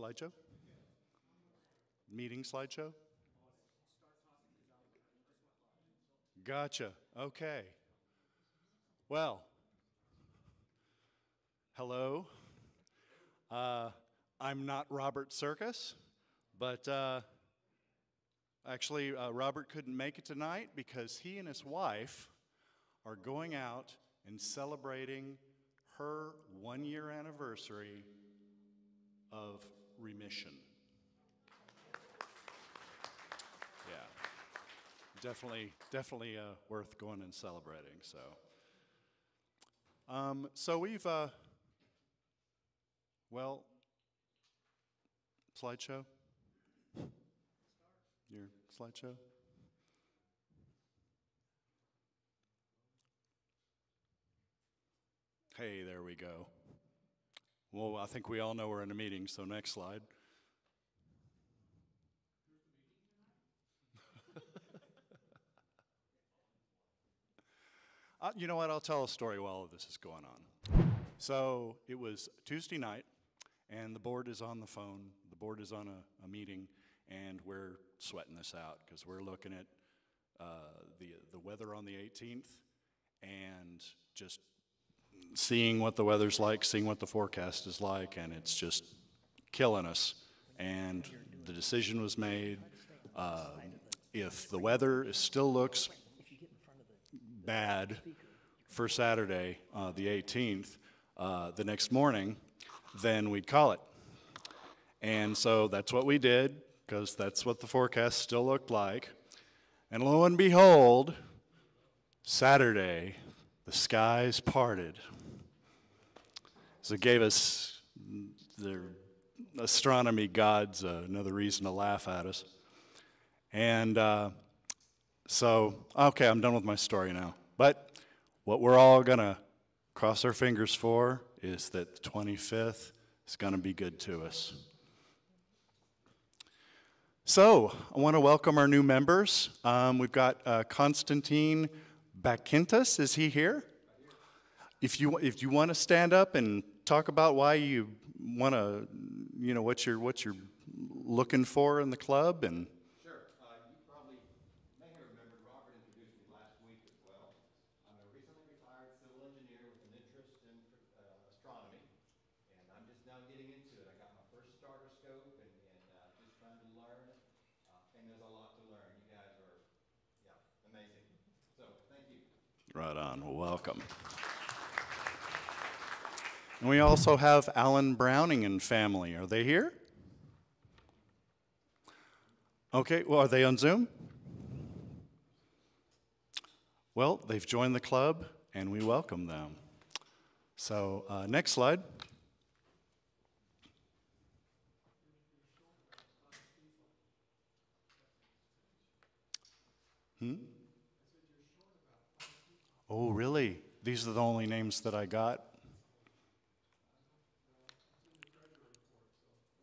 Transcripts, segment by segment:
slideshow? Meeting slideshow? Gotcha. Okay. Well, hello. Uh, I'm not Robert Sirkis, but uh, actually, uh, Robert couldn't make it tonight because he and his wife are going out and celebrating her one year anniversary of remission. Yeah, definitely, definitely uh, worth going and celebrating. So, um, so we've, uh, well, slideshow. Your slideshow. Hey, there we go. Well, I think we all know we're in a meeting, so next slide. uh, you know what? I'll tell a story while this is going on. So it was Tuesday night, and the board is on the phone. The board is on a, a meeting, and we're sweating this out because we're looking at uh, the the weather on the 18th, and just seeing what the weather's like, seeing what the forecast is like, and it's just killing us. And the decision was made. Uh, if the weather still looks bad for Saturday, uh, the 18th, uh, the next morning, then we'd call it. And so that's what we did, because that's what the forecast still looked like. And lo and behold, Saturday, the skies parted. So it gave us the astronomy gods uh, another reason to laugh at us. And uh, so, okay, I'm done with my story now. But what we're all going to cross our fingers for is that the 25th is going to be good to us. So, I want to welcome our new members. Um, we've got uh, Constantine Bakintas, is he here? If you, if you want to stand up and talk about why you want to, you know, what you're, what you're looking for in the club and. Sure. Uh, you probably may have remembered Robert introduced me last week as well. I'm a recently retired civil engineer with an interest in uh, astronomy, and I'm just now getting into it. I got my first starter scope and, and uh, just trying to learn, uh, and there's a lot to learn. You guys are, yeah, amazing. So, thank you. Right on. Well, welcome. And we also have Alan Browning and family. Are they here? Okay, well, are they on Zoom? Well, they've joined the club and we welcome them. So, uh, next slide. Hmm? Oh, really? These are the only names that I got?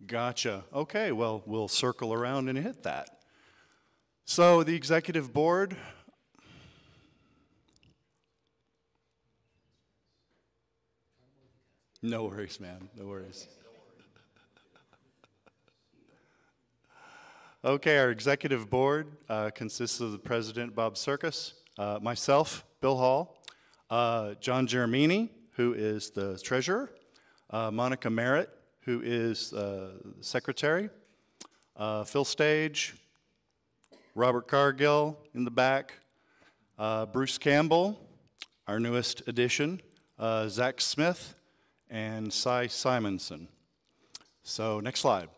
Gotcha. Okay, well, we'll circle around and hit that. So, the executive board. No worries, man. No worries. Okay, our executive board uh, consists of the president, Bob Sirkis, uh, myself, Bill Hall, uh, John Jeremini, who is the treasurer, uh, Monica Merritt, who is uh, secretary, uh, Phil Stage, Robert Cargill in the back, uh, Bruce Campbell, our newest addition, uh, Zach Smith, and Cy Simonson. So next slide.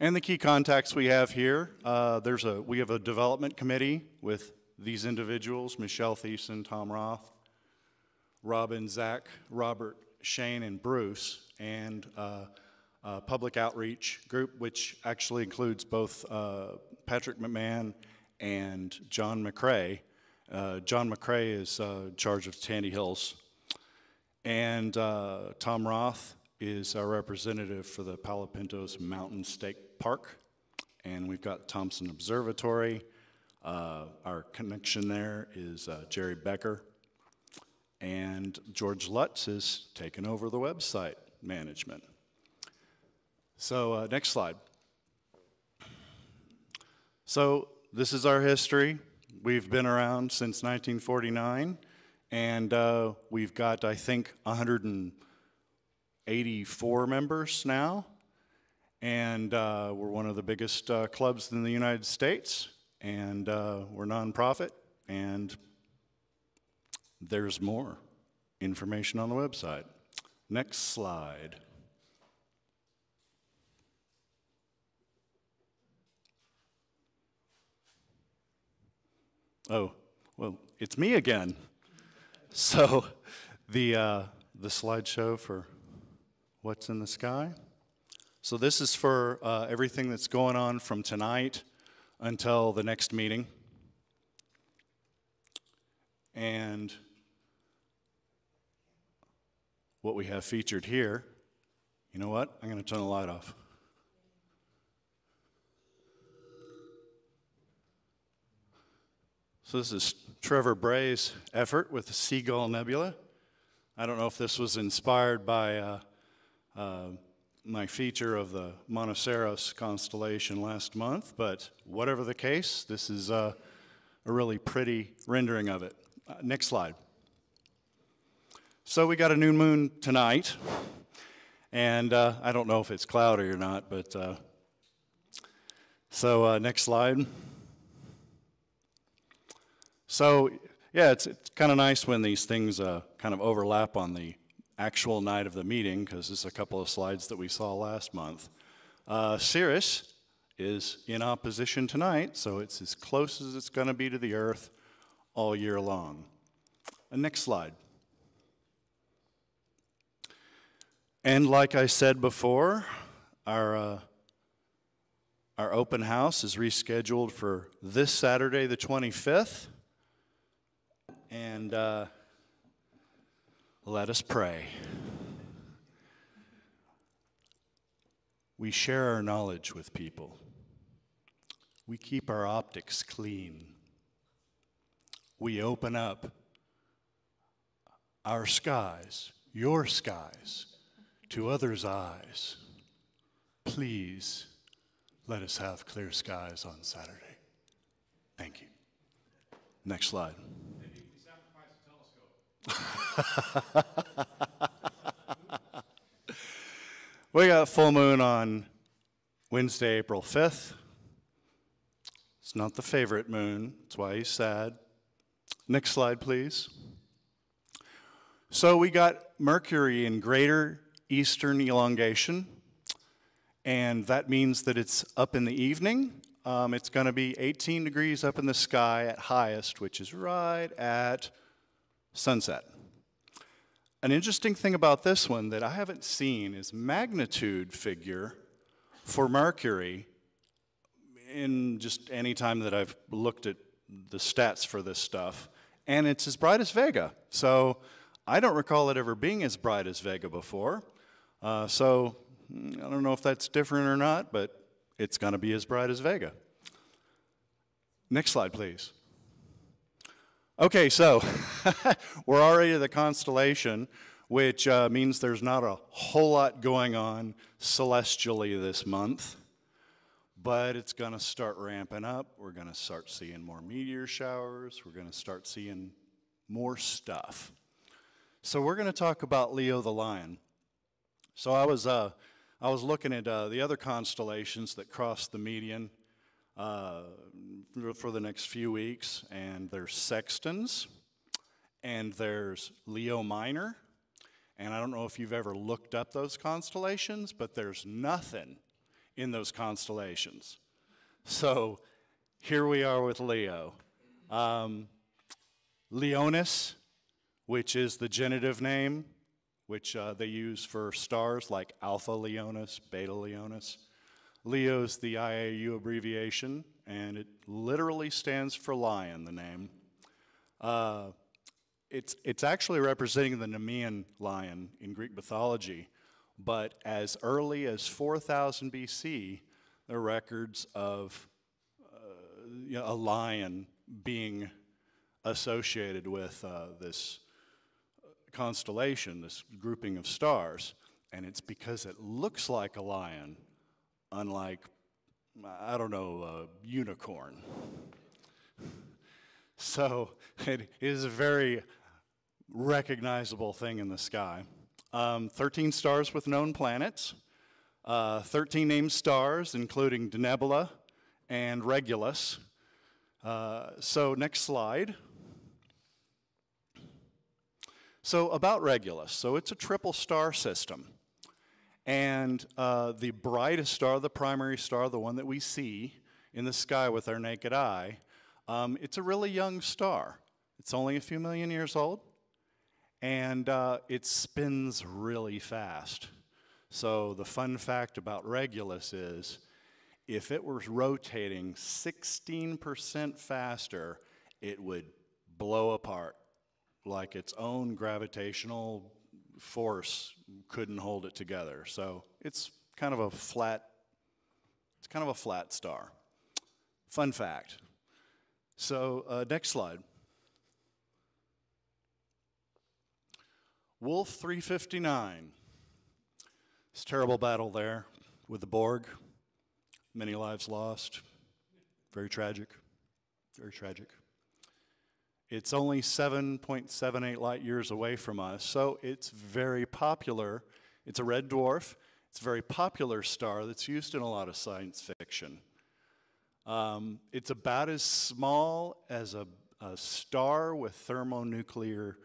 And the key contacts we have here, uh, there's a, we have a development committee with these individuals, Michelle Thiessen, Tom Roth, Robin, Zach, Robert, Shane, and Bruce, and uh, a public outreach group, which actually includes both uh, Patrick McMahon and John McCrae. Uh, John McCrae is uh, in charge of Tandy Hills. And uh, Tom Roth is our representative for the Palo Pintos Mountain State Park. And we've got Thompson Observatory. Uh, our connection there is Jerry Becker. and George Lutz has taken over the website management. So, uh, next slide. So, this is our history. We've been around since 1949, and uh, we've got, I think, 184 members now. And uh, we're one of the biggest uh, clubs in the United States, and uh, we're nonprofit, and there's more information on the website. Next slide. Oh, well, it's me again. So, the, uh, the slideshow for what's in the sky. So, this is for uh, everything that's going on from tonight until the next meeting. And what we have featured here, you know what? I'm going to turn the light off. So this is Trevor Bray's effort with the Seagull Nebula. I don't know if this was inspired by uh, uh, my feature of the Monoceros constellation last month, but whatever the case, this is uh, a really pretty rendering of it. Uh, next slide. So we got a new moon tonight, and uh, I don't know if it's cloudy or not, but uh, so next slide. So, yeah, it's, it's kind of nice when these things uh, kind of overlap on the actual night of the meeting, because it's a couple of slides that we saw last month. Uh, Ceres is in opposition tonight, so it's as close as it's going to be to the Earth all year long. Uh, next slide. And like I said before, our, uh, our open house is rescheduled for this Saturday, the 25th. And uh, let us pray. We share our knowledge with people. We keep our optics clean. We open up our skies, your skies, to others' eyes. Please let us have clear skies on Saturday. Thank you. Next slide. we got full moon on Wednesday, April 5th. It's not the favorite moon, that's why he's sad. Next slide, please. So we got Mercury in greater eastern elongation, and that means that it's up in the evening. Um, it's going to be 18 degrees up in the sky at highest, which is right at sunset. An interesting thing about this one that I haven't seen is magnitude figure for Mercury in just any time that I've looked at the stats for this stuff, and it's as bright as Vega. So I don't recall it ever being as bright as Vega before. Uh, so I don't know if that's different or not, but it's going to be as bright as Vega. Next slide, please. Okay, so we're already at the constellation, which uh, means there's not a whole lot going on celestially this month, but it's going to start ramping up. We're going to start seeing more meteor showers. We're going to start seeing more stuff. So we're going to talk about Leo the Lion. So I was, uh, I was looking at uh, the other constellations that cross the median uh, for the next few weeks, and there's sextans, and there's Leo Minor, and I don't know if you've ever looked up those constellations, but there's nothing in those constellations. So here we are with Leo. Um, Leonis, which is the genitive name, which uh, they use for stars like Alpha Leonis, Beta Leonis. Leo's the IAU abbreviation, and it literally stands for lion, the name. Uh, it's, it's actually representing the Nemean lion in Greek mythology, but as early as 4000 BC, there are records of uh, you know, a lion being associated with uh, this constellation, this grouping of stars, and it's because it looks like a lion, unlike, I don't know, a unicorn. So it is a very recognizable thing in the sky. Um, 13 stars with known planets, uh, 13 named stars, including Denebola and Regulus. Uh, so, next slide. So, about Regulus. So, it's a triple star system. And uh, the brightest star, the primary star, the one that we see in the sky with our naked eye, um, it's a really young star. It's only a few million years old, and uh, it spins really fast. So, the fun fact about Regulus is if it was rotating 16% faster, it would blow apart like its own gravitational force couldn't hold it together. So it's kind of a flat, it's kind of a flat star. Fun fact. So uh, next slide. Wolf 359. It's a terrible battle there with the Borg. Many lives lost. Very tragic. Very tragic. It's only 7.78 light years away from us, so it's very popular. It's a red dwarf. It's a very popular star that's used in a lot of science fiction. Um, it's about as small as a, a star with thermonuclear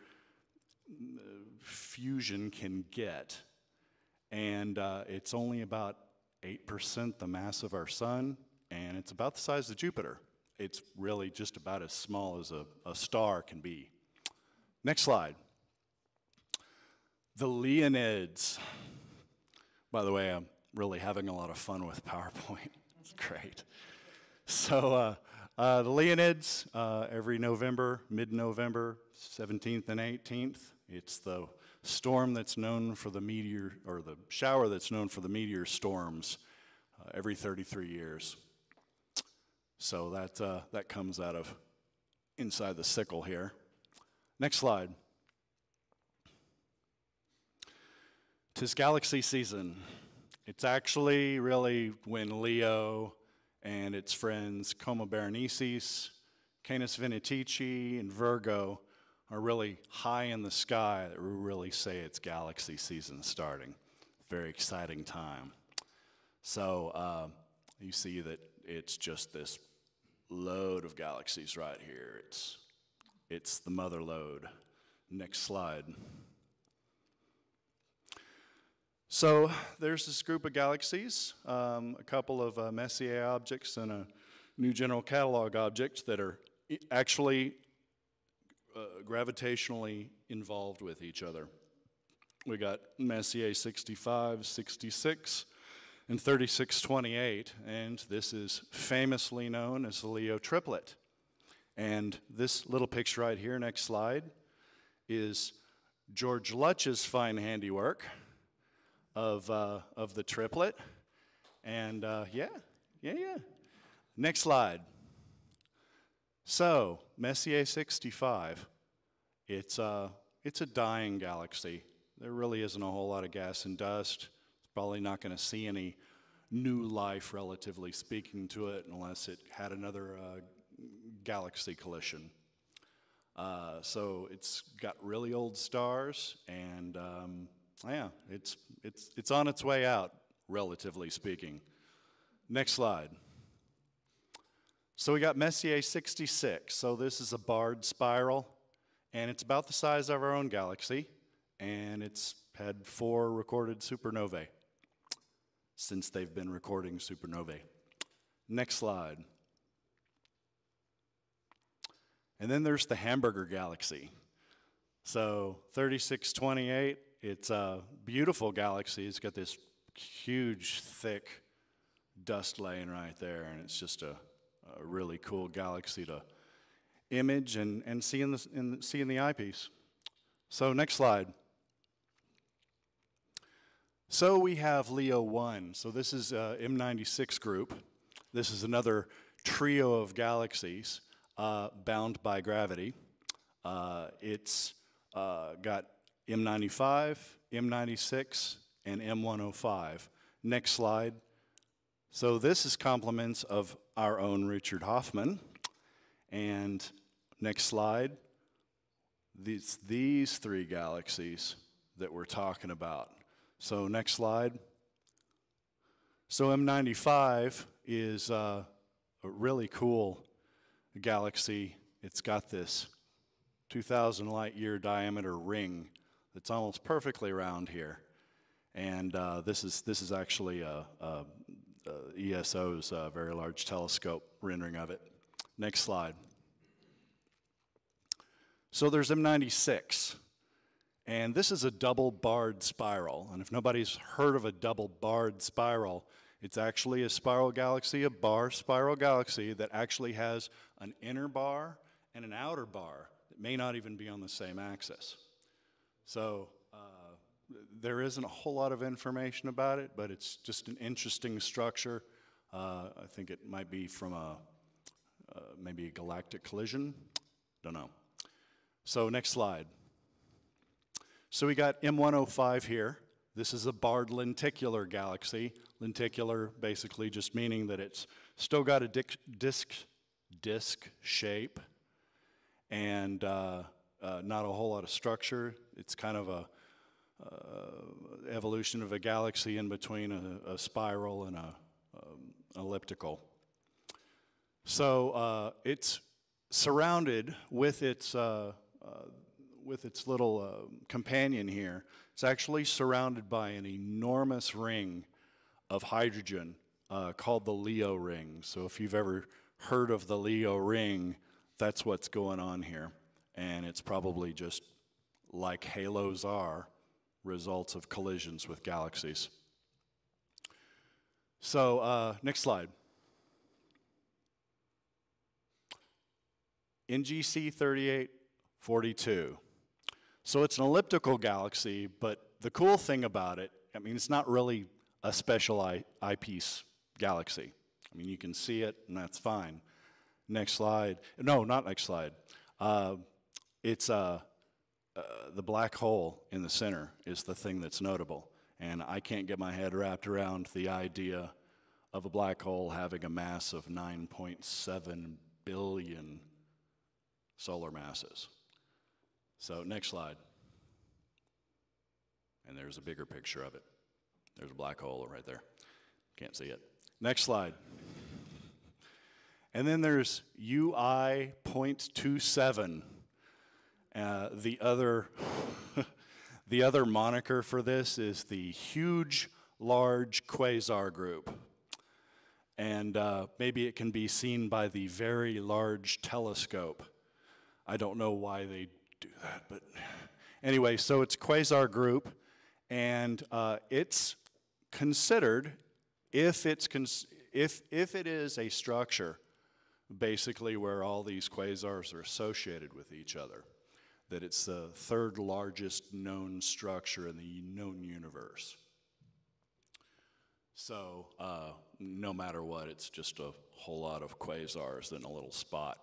uh, fusion can get. And uh, it's only about 8% the mass of our sun, and it's about the size of Jupiter. It's really just about as small as a, a star can be. Next slide. The Leonids. By the way, I'm really having a lot of fun with PowerPoint. It's great. So, uh, uh, the Leonids, uh, every November, mid November, 17th and 18th, it's the storm that's known for the meteor, or the shower that's known for the meteor storms uh, every 33 years. So that, uh, that comes out of inside the sickle here. Next slide. Tis galaxy season. It's actually really when Leo and its friends Coma Berenices, Canis Venatici, and Virgo are really high in the sky that we really say it's galaxy season starting. Very exciting time. So uh, you see that it's just this load of galaxies right here. It's, it's the mother lode. Next slide. So there's this group of galaxies, um, a couple of uh, Messier objects and a new general catalog object that are actually uh, gravitationally involved with each other. We got Messier 65, 66, and 3628, and this is famously known as the Leo triplet. And this little picture right here, next slide, is George Lutz's fine handiwork of, uh, of the triplet. And uh, yeah, yeah, yeah. Next slide. So, Messier 65, it's, uh, it's a dying galaxy. There really isn't a whole lot of gas and dust. Probably not going to see any new life, relatively speaking, to it unless it had another uh, galaxy collision. Uh, so it's got really old stars, and um, yeah, it's, it's, it's on its way out, relatively speaking. Next slide. So we got Messier 66. So this is a barred spiral, and it's about the size of our own galaxy, and it's had four recorded supernovae since they've been recording supernovae. Next slide. And then there's the Hamburger Galaxy. So 3628, it's a beautiful galaxy. It's got this huge, thick dust laying right there, and it's just a a really cool galaxy to image and, and see, in the, in the, see in the eyepiece. So next slide. So we have Leo 1. So this is uh, M96 group. This is another trio of galaxies uh, bound by gravity. Uh, it's uh, got M95, M96, and M105. Next slide. So this is compliments of our own Richard Hoffman. And next slide. These, these three galaxies that we're talking about. So next slide. So M95 is uh, a really cool galaxy. It's got this 2,000 light year diameter ring that's almost perfectly round here. And uh, this, is, this is actually a, a, a ESO's uh, very large telescope rendering of it. Next slide. So there's M96. And this is a double barred spiral. And if nobody's heard of a double barred spiral, it's actually a spiral galaxy, a bar spiral galaxy that actually has an inner bar and an outer bar that may not even be on the same axis. So uh, there isn't a whole lot of information about it, but it's just an interesting structure. Uh, I think it might be from a uh, maybe a galactic collision. Don't know. So next slide. So we got M105 here. This is a barred lenticular galaxy. Lenticular basically just meaning that it's still got a disc, disc shape and uh, uh, not a whole lot of structure. It's kind of a uh, evolution of a galaxy in between a, a spiral and a um, elliptical. So uh, it's surrounded with its uh, uh, with its little uh, companion here, it's actually surrounded by an enormous ring of hydrogen uh, called the Leo ring. So if you've ever heard of the Leo ring, that's what's going on here. And it's probably just like halos are, results of collisions with galaxies. So uh, next slide. NGC 3842. So it's an elliptical galaxy, but the cool thing about it, I mean, it's not really a special eye, eyepiece galaxy. I mean, you can see it, and that's fine. Next slide. No, not next slide. Uh, it's uh, uh, the black hole in the center is the thing that's notable. And I can't get my head wrapped around the idea of a black hole having a mass of 9.7 billion solar masses. So next slide. And there's a bigger picture of it. There's a black hole right there. Can't see it. Next slide. And then there's UI 0.27. Uh, the other the other moniker for this is the huge large quasar group. And uh, maybe it can be seen by the very large telescope. I don't know why they do that, but anyway, so it's quasar group, and uh, it's considered if it's cons- if if it is a structure, basically where all these quasars are associated with each other, that it's the third largest known structure in the known universe. So uh, no matter what, it's just a whole lot of quasars in a little spot,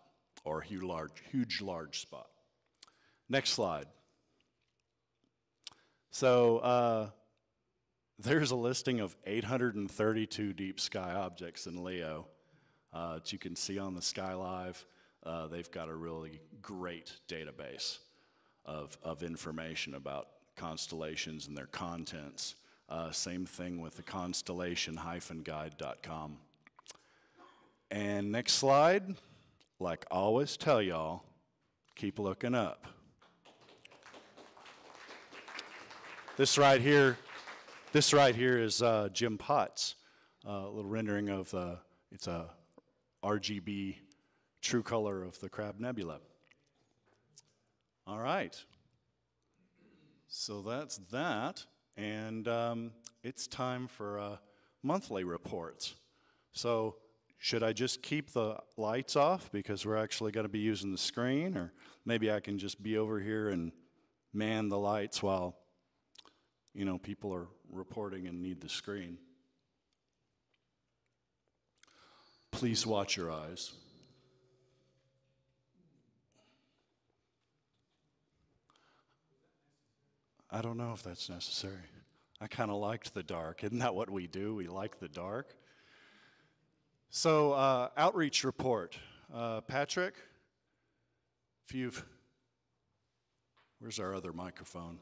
or a huge large, huge large spot. Next slide. So uh, there's a listing of 832 deep sky objects in Leo uh, that you can see on the SkyLive. Uh, they've got a really great database of, of information about constellations and their contents. Uh, same thing with the constellation-guide.com. And next slide, like I always tell y'all, keep looking up. This right here, this right here is uh, Jim Potts, uh, a little rendering of uh, it's a RGB true color of the Crab Nebula. All right. So that's that, and um, it's time for uh, monthly reports. So should I just keep the lights off because we're actually going to be using the screen, or maybe I can just be over here and man the lights while you know, people are reporting and need the screen. Please watch your eyes. I don't know if that's necessary. I kind of liked the dark. Isn't that what we do? We like the dark. So, uh, outreach report. Uh, Patrick, if you've. Where's our other microphone?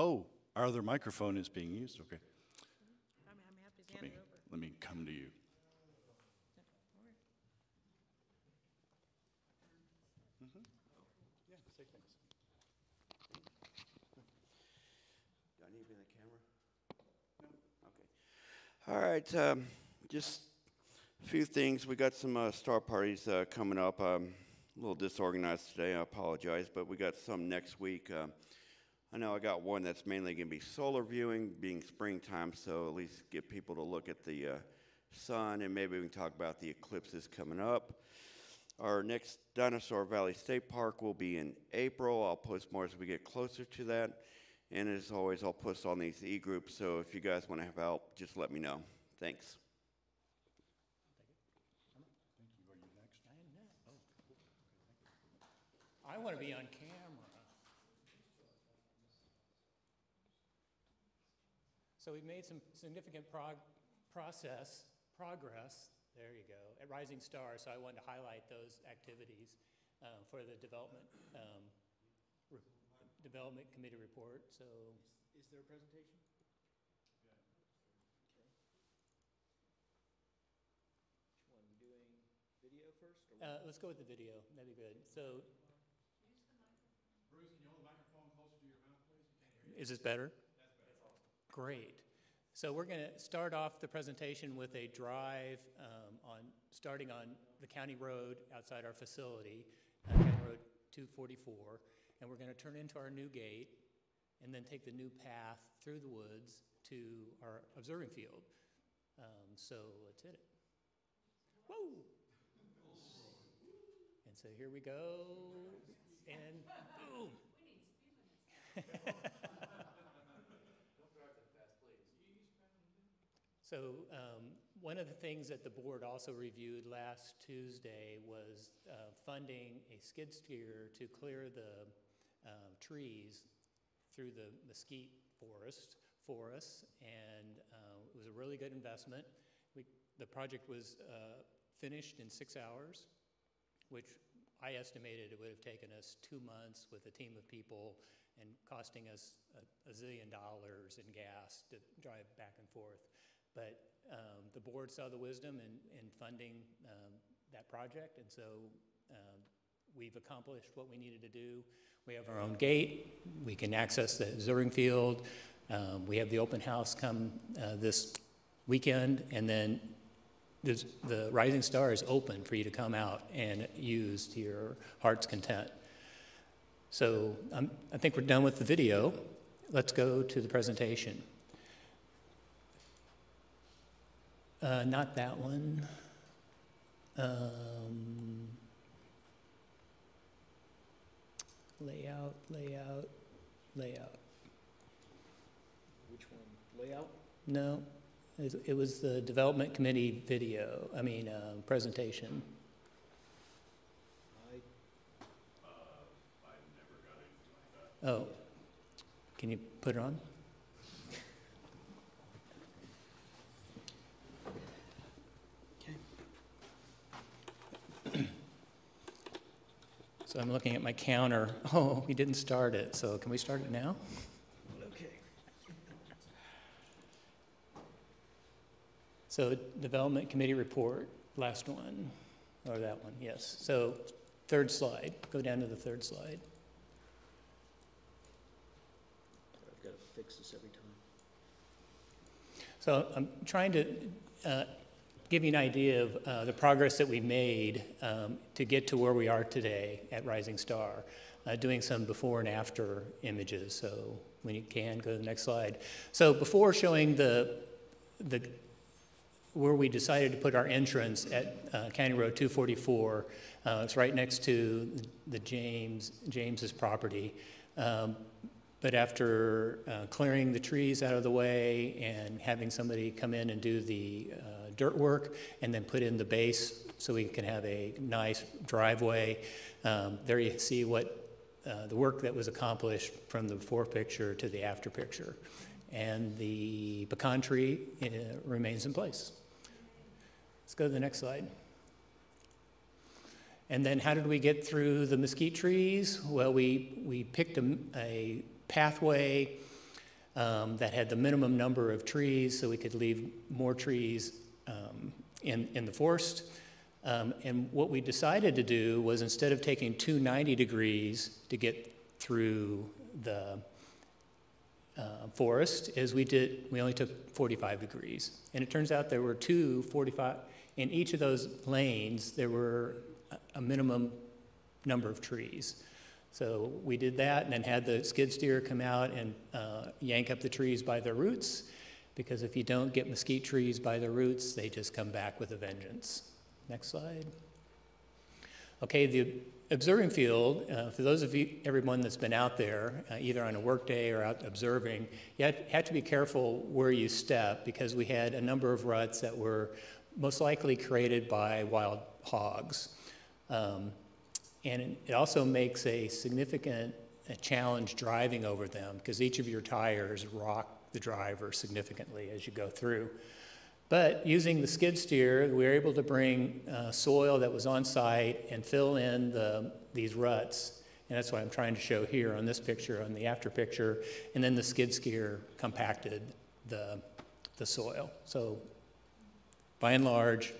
Oh, our other microphone is being used. Okay. I'm, I'm happy to Let me, let me come to you. Do I need to be the camera? Okay. All right, um, just a few things. We got some uh, star parties uh, coming up. Um, a little disorganized today, I apologize, but we got some next week. Um, I know I got one that's mainly going to be solar viewing, being springtime, so at least get people to look at the uh, sun, and maybe we can talk about the eclipses coming up. Our next Dinosaur Valley State Park will be in April. I'll post more as we get closer to that. And as always, I'll post on these e-groups, so if you guys want to have help, just let me know. Thanks. I want to be on camera. So we've made some significant prog- process, progress, there you go, at Rising Star, so I wanted to highlight those activities uh, for the development, um, re- Development Committee report, so. Is there a presentation? Which one, doing video first or? Uh, let's go with the video, that'd be good. So. Is this better? Great. So we're going to start off the presentation with a drive um, on, starting on the county road outside our facility, uh, County Road 244, and we're going to turn into our new gate and then take the new path through the woods to our observing field. Um, So let's hit it. Whoa! And so here we go, and boom. So um, one of the things that the board also reviewed last Tuesday was uh, funding a skid steer to clear the uh, trees through the mesquite forest for us, and uh, it was a really good investment. We, the project was uh, finished in six hours, which I estimated it would have taken us two months with a team of people and costing us a, a zillion dollars in gas to drive back and forth. But um, the board saw the wisdom in, in funding um, that project, and so um, we've accomplished what we needed to do. We have our own gate, we can access the observing field, um, we have the open house come uh, this weekend, and then the Rising Star is open for you to come out and use to your heart's content. So um, I think we're done with the video. Let's go to the presentation. Uh, not that one. Um, layout, layout, layout. Which one, layout? No, it, it was the development committee video, I mean, uh, presentation. I, Oh, can you put it on? So I'm looking at my counter. Oh, we didn't start it, so can we start it now? Okay. So development committee report, last one, or that one, yes. So third slide, go down to the third slide. I've got to fix this every time. So I'm trying to uh, give you an idea of uh, the progress that we made um, to get to where we are today at Rising Star, uh, doing some before and after images. So when you can, go to the next slide. So before showing the, the where we decided to put our entrance at uh, County Road 244, uh, it's right next to the James James's property. Um, but after uh, clearing the trees out of the way and having somebody come in and do the uh, dirt work and then put in the base so we can have a nice driveway, um, there you see what uh, the work that was accomplished from the before picture to the after picture. And the pecan tree uh, remains in place. Let's go to the next slide. And then how did we get through the mesquite trees? Well, we, we picked a, a pathway um, that had the minimum number of trees so we could leave more trees um, in, in the forest. Um, and what we decided to do was instead of taking 290 degrees to get through the uh, forest, is we did, we only took 45 degrees. And it turns out there were two 45, in each of those lanes, there were a- minimum number of trees. So we did that and then had the skid steer come out and uh, yank up the trees by their roots, because if you don't get mesquite trees by the roots, they just come back with a vengeance. Next slide. Okay, the observing field, uh, for those of you, everyone that's been out there, uh, either on a work day or out observing, you had to be careful where you step because we had a number of ruts that were most likely created by wild hogs. Um, and it- also makes a significant uh, challenge driving over them because each of your tires rock the driver significantly as you go through. But using the skid steer, we were able to bring uh, soil that was on site and fill in the, these ruts. And that's what I'm trying to show here on this picture, on the after picture. And then the skid steer compacted the, the soil. So by and large,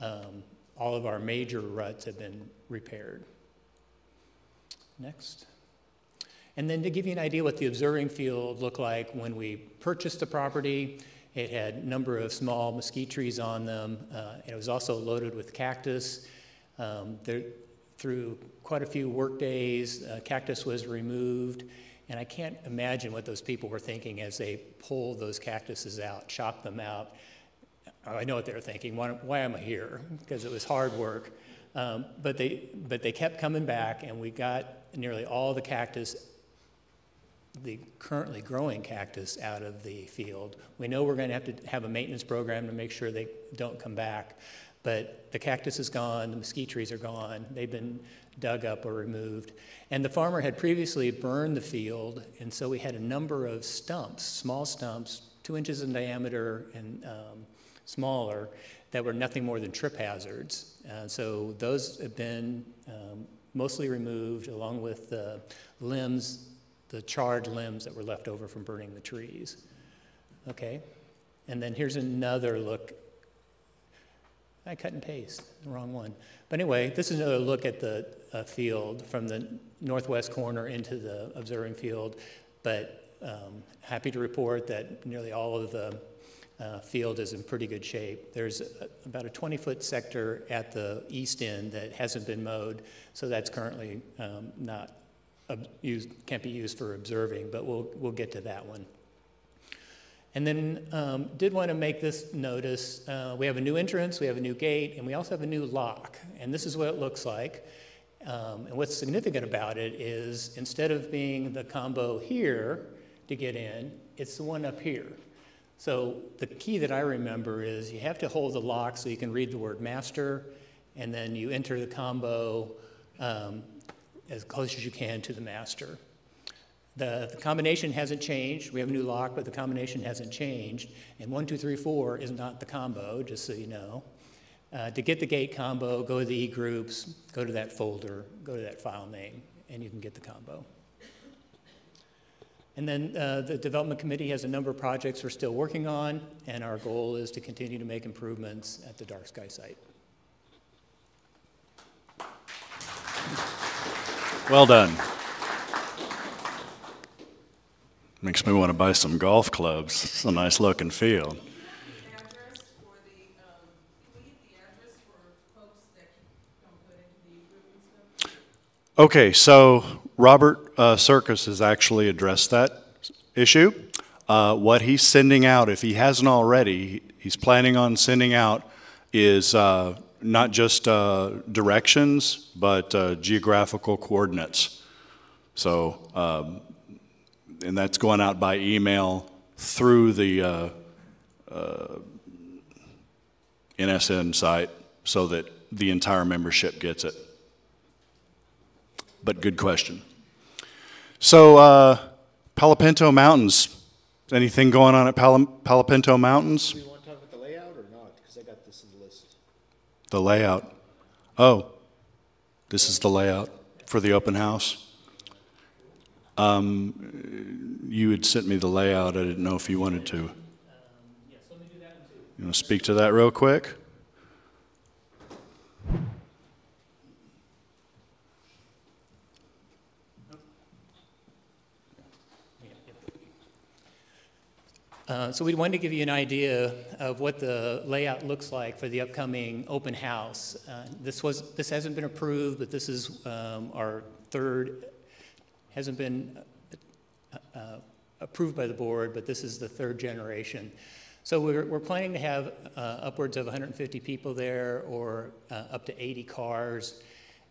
um, all of our major ruts have been repaired. Next. And then to give you an idea what the observing field looked like when we purchased the property, it had a number of small mesquite trees on them. Uh, it was also loaded with cactus. Um, there, through quite a few work days, uh, cactus was removed. And I can't imagine what those people were thinking as they pulled those cactuses out, chopped them out. I know what they were thinking. Why, why am I here? Because it was hard work. Um, but, they, but they kept coming back, and we got nearly all the cactus, the currently growing cactus, out of the field. We know we're going to have to have a maintenance program to make sure they don't come back. But the cactus is gone, the mesquite trees are gone, they've been dug up or removed. And the farmer had previously burned the field, and so we had a number of stumps, small stumps, two inches in diameter and um, smaller, that were nothing more than trip hazards. Uh, so those have been um, mostly removed, along with the limbs, the charred limbs that were left over from burning the trees. Okay, and then here's another look I cut and paste, the wrong one. But anyway, this is another look at the uh, field from the northwest corner into the observing field. But um, happy to report that nearly all of the uh, field is in pretty good shape. There's a, about a 20-foot sector at the east end that hasn't been mowed, so that's currently um, not used, can't be used for observing, but we'll, we'll get to that one. And then um, did want to make this notice. Uh, we have a new entrance, we have a new gate, and we also have a new lock. And this is what it looks like. Um, and what's significant about it is instead of being the combo here to get in, it's the one up here. So the key that I remember is you have to hold the lock so you can read the word master, and then you enter the combo um, as close as you can to the master. The, the combination hasn't changed. We have a new lock, but the combination hasn't changed. And one, two, three, four is not the combo, just so you know. Uh, to get the gate combo, go to the e-groups, go to that folder, go to that file name, and you can get the combo. And then uh, the development committee has a number of projects we're still working on, and our goal is to continue to make improvements at the dark sky site. Well done. Makes me want to buy some golf clubs. It's a nice group and stuff? Okay, so Robert uh, Sirkis has actually addressed that issue. Uh, what he's sending out, if he hasn't already, he's planning on sending out is uh, not just uh, directions, but uh, geographical coordinates. So, um, and that's going out by email through the uh, uh, NSN site so that the entire membership gets it. But good question. So, uh, Palo Pinto Mountains. Anything going on at Palo, Palo Pinto Mountains? Do you want to talk about the layout or not? Because I got this in the list. The layout. Oh, this is the layout for the open house. Um, you had sent me the layout. I didn't know if you wanted to. You want to speak to that real quick? Uh, So we wanted to give you an idea of what the layout looks like for the upcoming open house. Uh, This was, this hasn't been approved, but this is um, our third, hasn't been uh, uh, approved by the board, but this is the third generation. So we're, we're planning to have uh, upwards of 150 people there or up to 80 cars.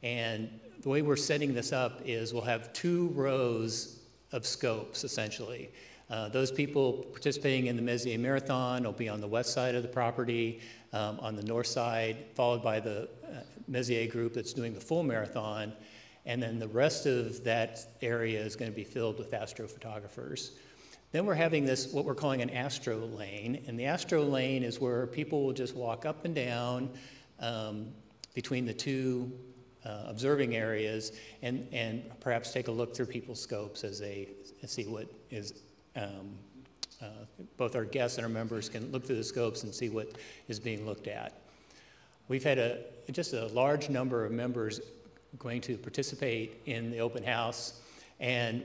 And the way we're setting this up is we'll have two rows of scopes essentially. Uh, those people participating in the Messier Marathon will be on the west side of the property, um, on the north side, followed by the uh, Messier group that's doing the full marathon. And then the rest of that area is going to be filled with astrophotographers. Then we're having this, what we're calling an astro lane. And the astro lane is where people will just walk up and down um, between the two uh, observing areas and, and perhaps take a look through people's scopes as they see what is, um, uh, both our guests and our members can look through the scopes and see what is being looked at. We've had a, just a large number of members going to participate in the open house, and,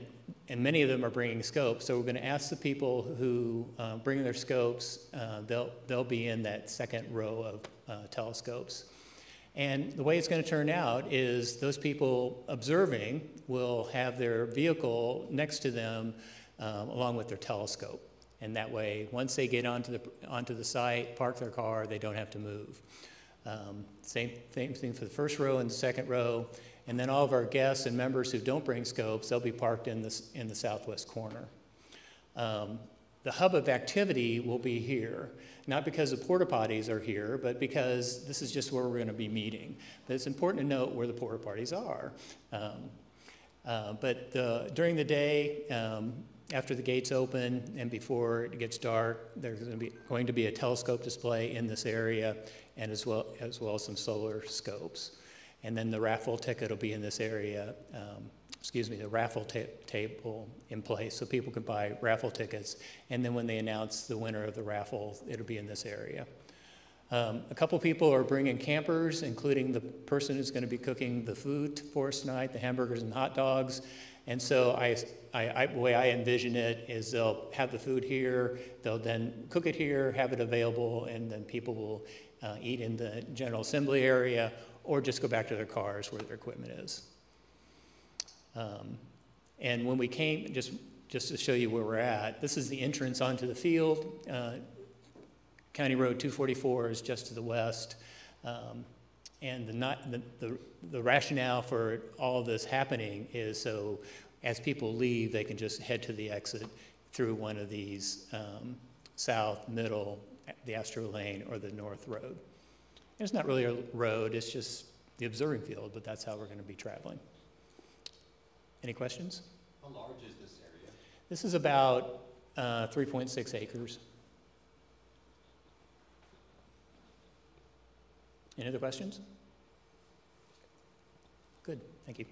and many of them are bringing scopes. So we're going to ask the people who uh, bring their scopes, uh, they'll, they'll be in that second row of uh, telescopes. And the way it's going to turn out is those people observing will have their vehicle next to them um, along with their telescope. And that way, once they get onto the, onto the site, park their car, they don't have to move. Um, same, same thing for the first row and the second row. And then all of our guests and members who don't bring scopes, they'll be parked in, this, in the southwest corner. Um, the hub of activity will be here, not because the porta potties are here, but because this is just where we're going to be meeting. But it's important to note where the porta potties are. Um, uh, but uh, during the day, um, after the gates open and before it gets dark, there's going to be, going to be a telescope display in this area and as well as, well as some solar scopes. And then the raffle ticket will be in this area, um, excuse me, the raffle ta table in place so people can buy raffle tickets. And then when they announce the winner of the raffle, it'll be in this area. Um, a couple people are bringing campers, including the person who's going to be cooking the food for us tonight, the hamburgers and hot dogs. And so I, I, I, the way I envision it is they'll have the food here, they'll then cook it here, have it available, and then people will uh, eat in the general assembly area or just go back to their cars where their equipment is. Um, and when we came, just, just to show you where we're at, this is the entrance onto the field. Uh, County Road 244 is just to the west. Um, and the, not, the, the, the, rationale for all of this happening is so as people leave, they can just head to the exit through one of these um, south, middle, the Astro Lane, or the north road. It's not really a road, it's just the observing field, but that's how we're going to be traveling. Any questions? How large is this area? This is about uh, 3.6 acres. Any other questions? Good, thank you.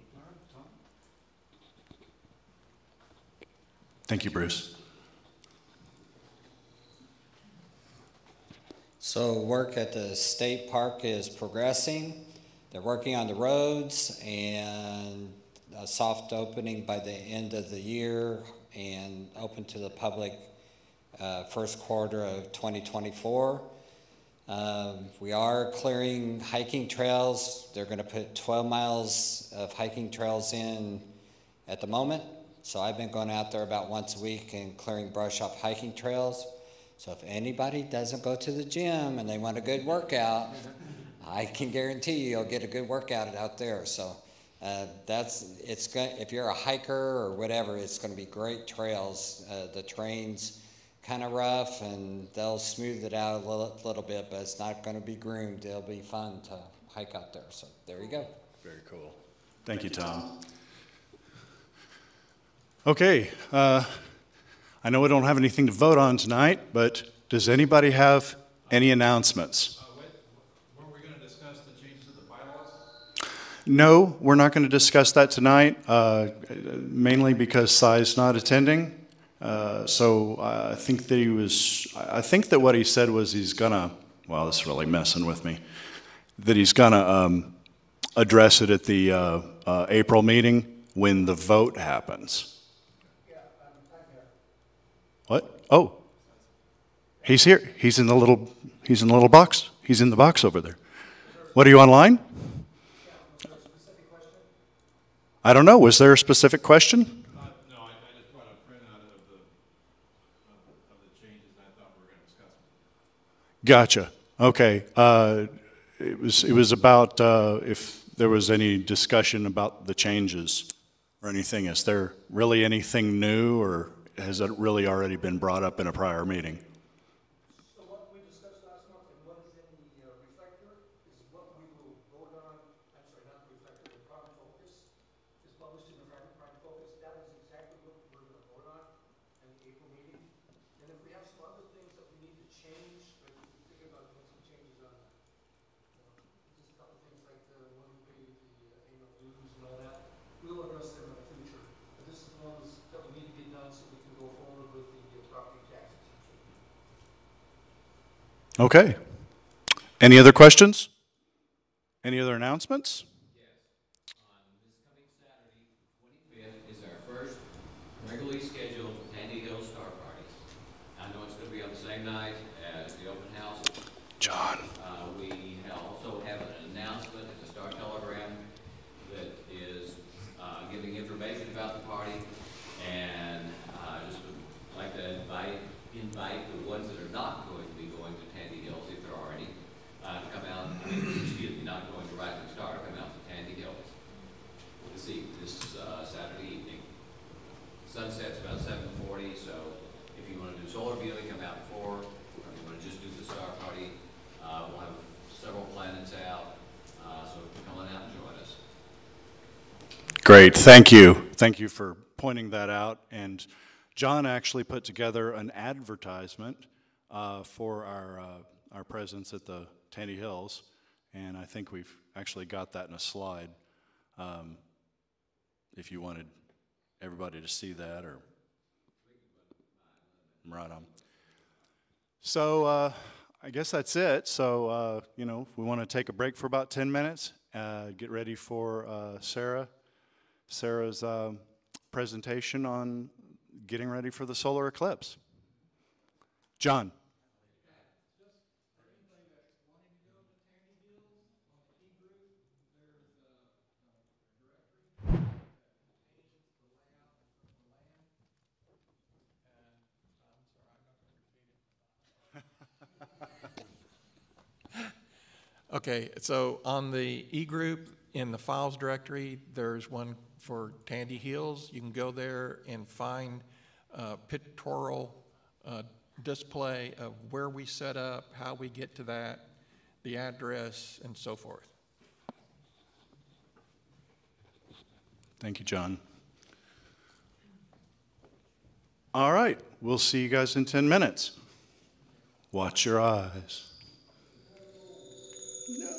Thank you, Bruce. So work at the state park is progressing. They're working on the roads and a soft opening by the end of the year and open to the public uh, first quarter of 2024. Um, we are clearing hiking trails. They're going to put 12 miles of hiking trails in at the moment. So I've been going out there about once a week and clearing brush off hiking trails. So if anybody doesn't go to the gym and they want a good workout, I can guarantee you you'll get a good workout out there. So uh, that's it's going. If you're a hiker or whatever, it's going to be great trails. Uh, the terrain's kind of rough, and they'll smooth it out a little, little bit, but it's not going to be groomed. It'll be fun to hike out there. So there you go. Very cool. Thank you, Tom. Okay, uh, I know we don't have anything to vote on tonight, but does anybody have any announcements? Were we gonna discuss the changes of the bylaws? No, we're not going to discuss that tonight, uh, mainly because Cy's not attending. Uh, So I think that he was, I think that what he said was he's gonna, well, this is really messing with me, that he's gonna um, address it at the uh, uh, April meeting when the vote happens. What? Oh, he's here. He's in the little, he's in the little box. He's in the box over there. What, are you online? I don't know. Was there a specific question? No, I, I just brought a printout of the, of, of the changes, and I thought we were gonna discuss them. Gotcha. Okay. Uh, it was it was about uh, if there was any discussion about the changes or anything. Is there really anything new, or has it really already been brought up in a prior meeting? So what we discussed last month and what is in the uh, reflector is what we will vote on, I'm sorry, not the reflector, the Prime Focus is published in the Prime Prime Focus. That is exactly what we're gonna vote on in the April meeting. And if we have some other things that we need to change, like we can think about doing some changes on that. You know, Just a couple things like the one we pay the uh, annual dues and all that, we'll address them in the future. But this is the ones that we need to get done so we can go forward with the uh, property tax exemption. Okay. Any other questions? Any other announcements? this coming Saturday, twenty-fifth, is our first regularly scheduled Tandy Hill Star Party. I know it's gonna be on the same night as the open house. John. Uh, we also have an announcement at the Star Telegram that is, uh, giving information about the party. And, uh, just would like to invite, invite the ones that are not going to be going to Tandy Hills, if there are any, uh, to come out, I mean, excuse me, not going to Rising Star, to come out to Tandy Hills this eve, this, uh, Saturday evening. Sunset's about seven forty, so if you wanna do solar viewing, come out before, or if you wanna just do the star party, uh, we'll have several planets out, uh, so come on out and join us. Great, thank you. Thank you for pointing that out. And John actually put together an advertisement uh, for our, uh, our presence at the Tandy Hills, and I think we've actually got that in a slide. Um, If you wanted everybody to see that, or... Right on. So, uh, I guess that's it. So, uh, you know, we want to take a break for about 10 minutes, uh, get ready for uh, Sarah. Sarah's um, presentation on getting ready for the solar eclipse. John. Okay, so on the e-group in the files directory, there's one for Tandy Hills. You can go there and find a pictorial uh, display of where we set up, how we get to that, the address, and so forth. Thank you, John. All right, we'll see you guys in 10 minutes. Watch your eyes. Hello.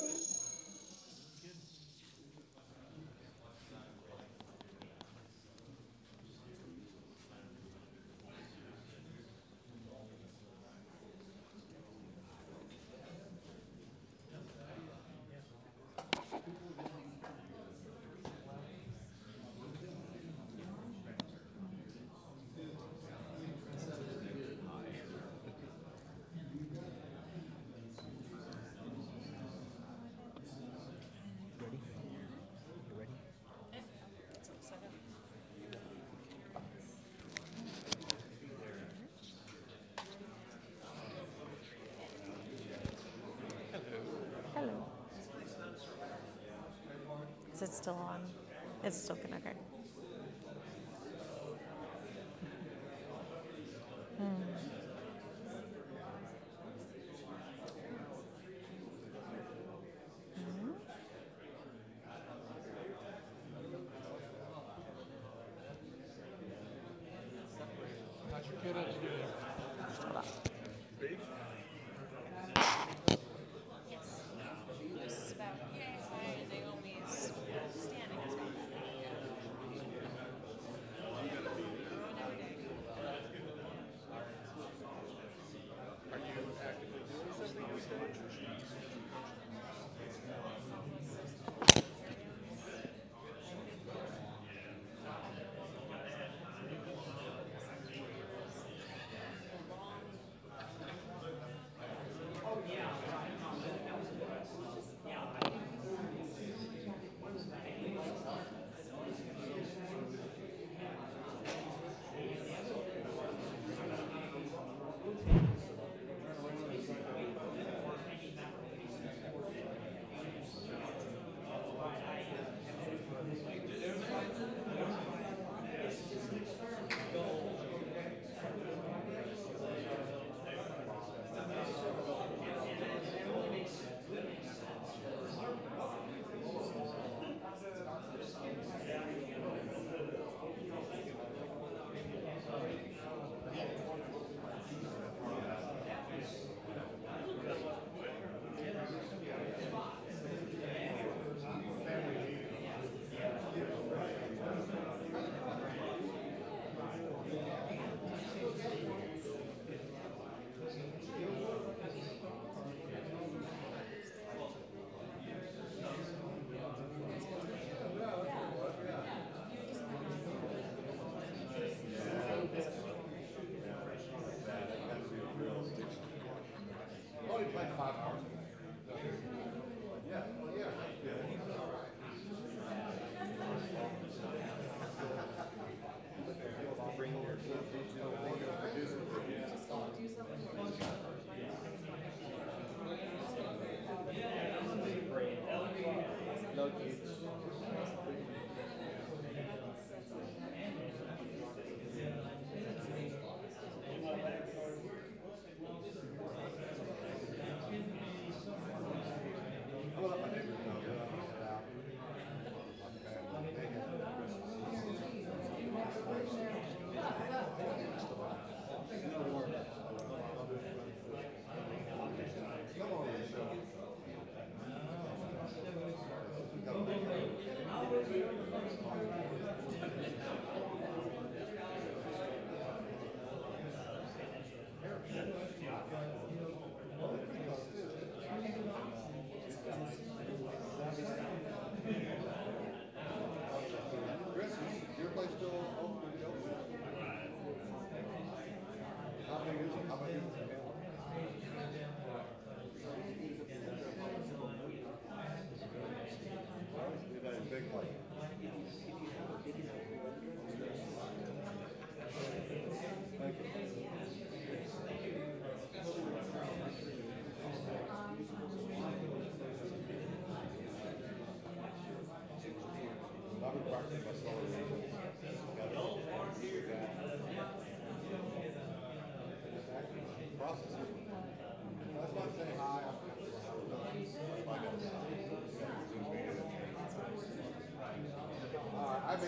Is it still on? It's still good,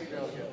Thanks,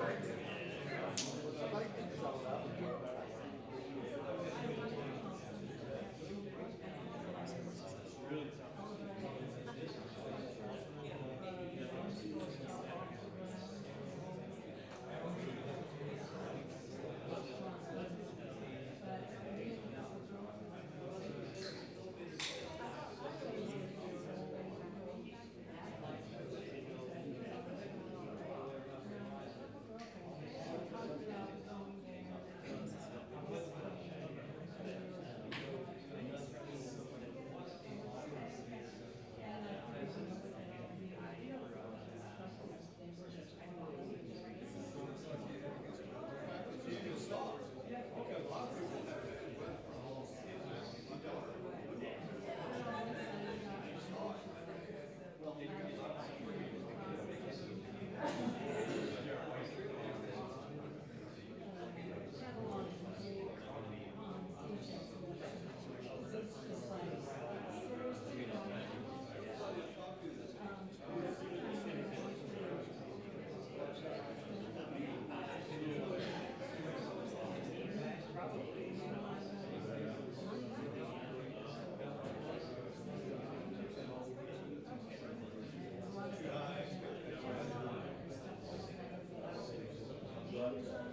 Lord.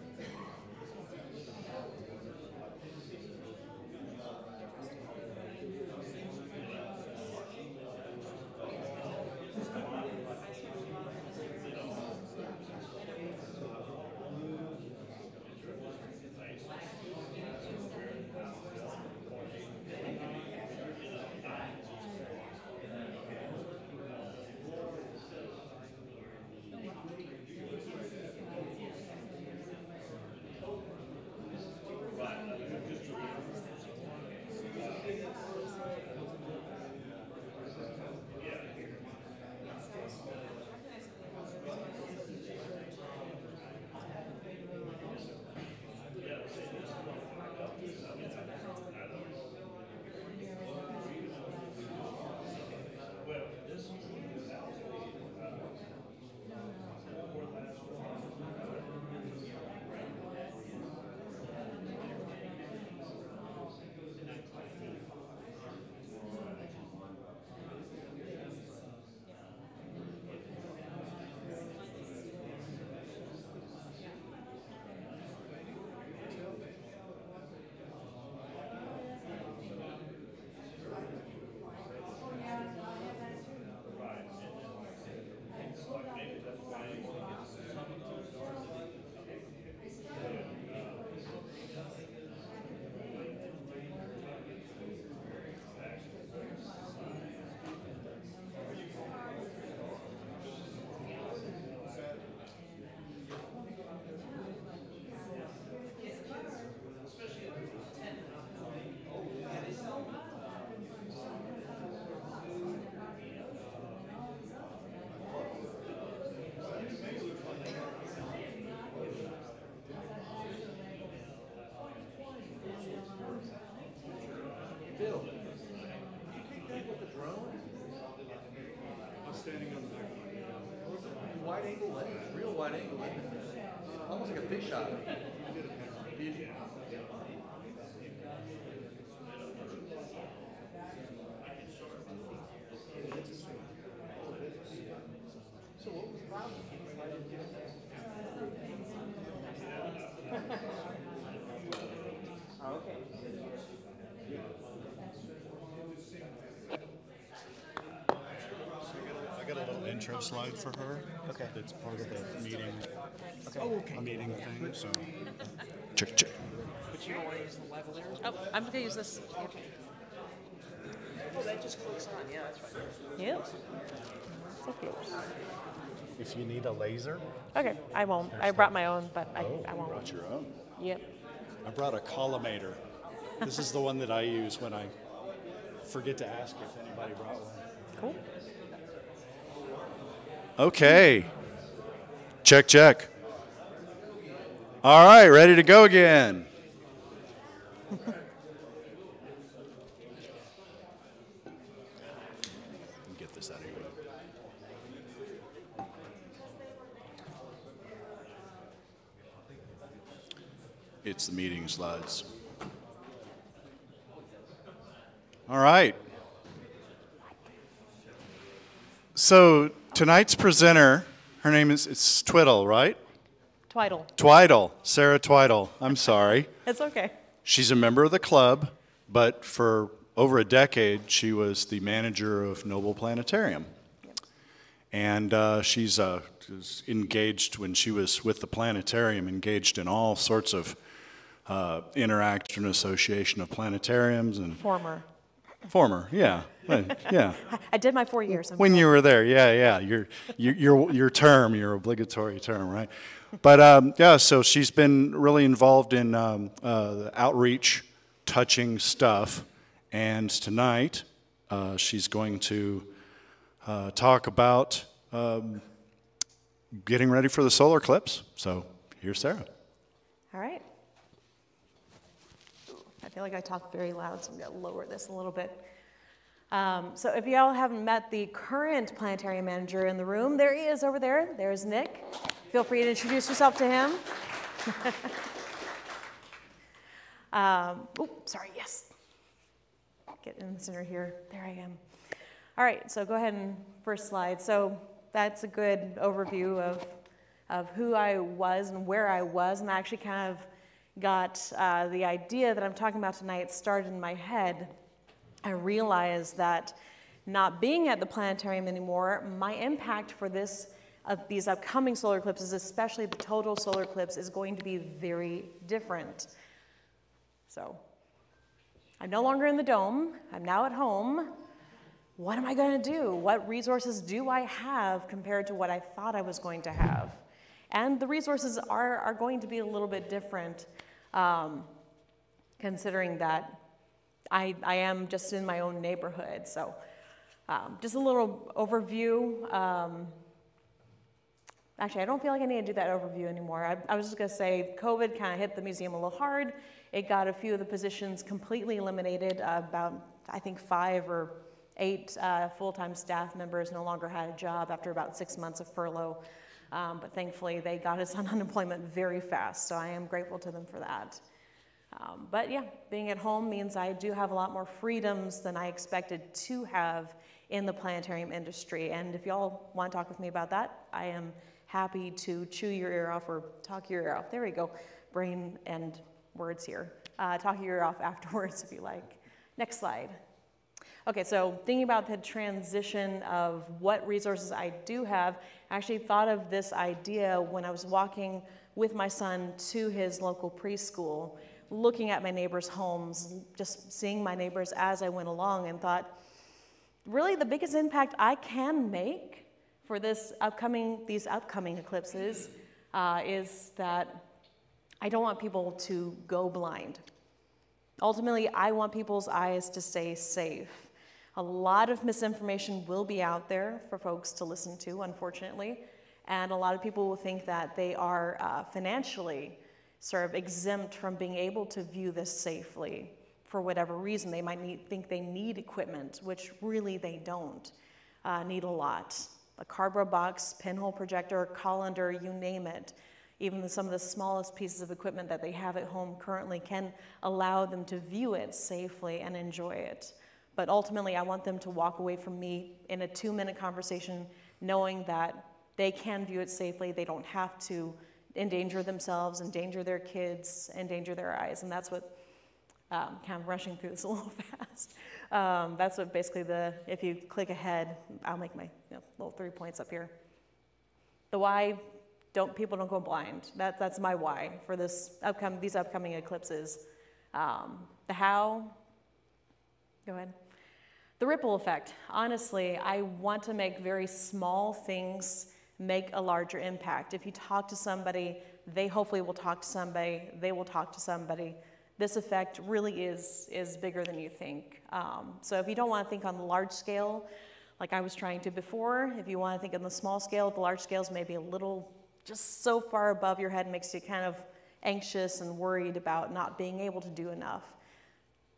Almost like a fish shot. I got a little intro slide for her. Okay. It's part of the meeting, oh, a meeting thing, so. Check, check. But you don't want to use the lavalier? Oh, I'm gonna use this. Oh, that just clicks on, yeah, that's fine. Yep. If you need a laser, Okay, I won't. I brought my own, but I, oh, I you won't. brought your own. Yep. I brought a collimator. This is the one that I use when I forget to ask if anybody brought one. Cool. Okay. Check, check. All right, ready to go again. Get this out of here. It's the meeting slides. All right. So tonight's presenter, her name is it's Twiddle, right? Twiddle. Twiddle, Sarah Twiddle. I'm sorry. It's okay. She's a member of the club, but for over a decade, she was the manager of Noble Planetarium. And uh, she's uh, engaged when she was with the planetarium, engaged in all sorts of uh, interaction, association of planetariums and Former. former, yeah, right, yeah. I did my four years. I'm When you were there, yeah, yeah, your, your, your, your term, your obligatory term, right? But um, yeah, so she's been really involved in um, uh, outreach, touching stuff, and tonight uh, she's going to uh, talk about um, getting ready for the solar eclipse. So here's Sarah. All right. I feel like I talk very loud, so I'm gonna lower this a little bit. Um, so if y'all haven't met the current planetarium manager in the room, there he is over there. There's Nick. Feel free to introduce yourself to him. um, oh, sorry, yes. Get in the center here. There I am. All right, so go ahead and first slide. So that's a good overview of, of who I was and where I was, and I actually kind of got uh, the idea that I'm talking about tonight started in my head. I realized that not being at the planetarium anymore, my impact for this of these upcoming solar eclipses, especially the total solar eclipse, is going to be very different. So I'm no longer in the dome. I'm now at home. What am I going to do? What resources do I have compared to what I thought I was going to have? And the resources are, are going to be a little bit different, um, considering that I, I am just in my own neighborhood. So, um, just a little overview. Um, actually, I don't feel like I need to do that overview anymore. I, I was just going to say COVID kind of hit the museum a little hard. It got a few of the positions completely eliminated. Uh, about, I think, five or eight uh, full-time staff members no longer had a job after about six months of furlough. Um, but thankfully, they got us on unemployment very fast, so I am grateful to them for that. Um, but yeah, being at home means I do have a lot more freedoms than I expected to have in the planetarium industry. And if y'all want to talk with me about that, I am happy to chew your ear off or talk your ear off. There we go, brain and words here. Uh, talk your ear off afterwards if you like. Next slide. Okay, so thinking about the transition of what resources I do have, I actually thought of this idea when I was walking with my son to his local preschool, looking at my neighbors' homes, just seeing my neighbors as I went along, and thought, really the biggest impact I can make for this upcoming, these upcoming eclipses uh, is that I don't want people to go blind. Ultimately, I want people's eyes to stay safe. A lot of misinformation will be out there for folks to listen to, unfortunately, and a lot of people will think that they are uh, financially sort of exempt from being able to view this safely for whatever reason. They might need, think they need equipment, which really they don't uh, need a lot. a cardboard box, pinhole projector, colander, you name it. Even some of the smallest pieces of equipment that they have at home currently can allow them to view it safely and enjoy it. But ultimately, I want them to walk away from me in a two minute conversation knowing that they can view it safely. They don't have to endanger themselves, endanger their kids, endanger their eyes. And that's what, um, kind of rushing through this a little fast. Um, that's what basically the, if you click ahead, I'll make my you know, little three points up here. The why, don't, people don't go blind. That, that's my why for this upcoming, these upcoming eclipses. Um, the how, go ahead. The ripple effect. Honestly, I want to make very small things make a larger impact. If you talk to somebody, they hopefully will talk to somebody, they will talk to somebody. This effect really is, is bigger than you think. Um, so if you don't want to think on the large scale, like I was trying to before, if you want to think on the small scale, the large scale is maybe a little just so far above your head makes you kind of anxious and worried about not being able to do enough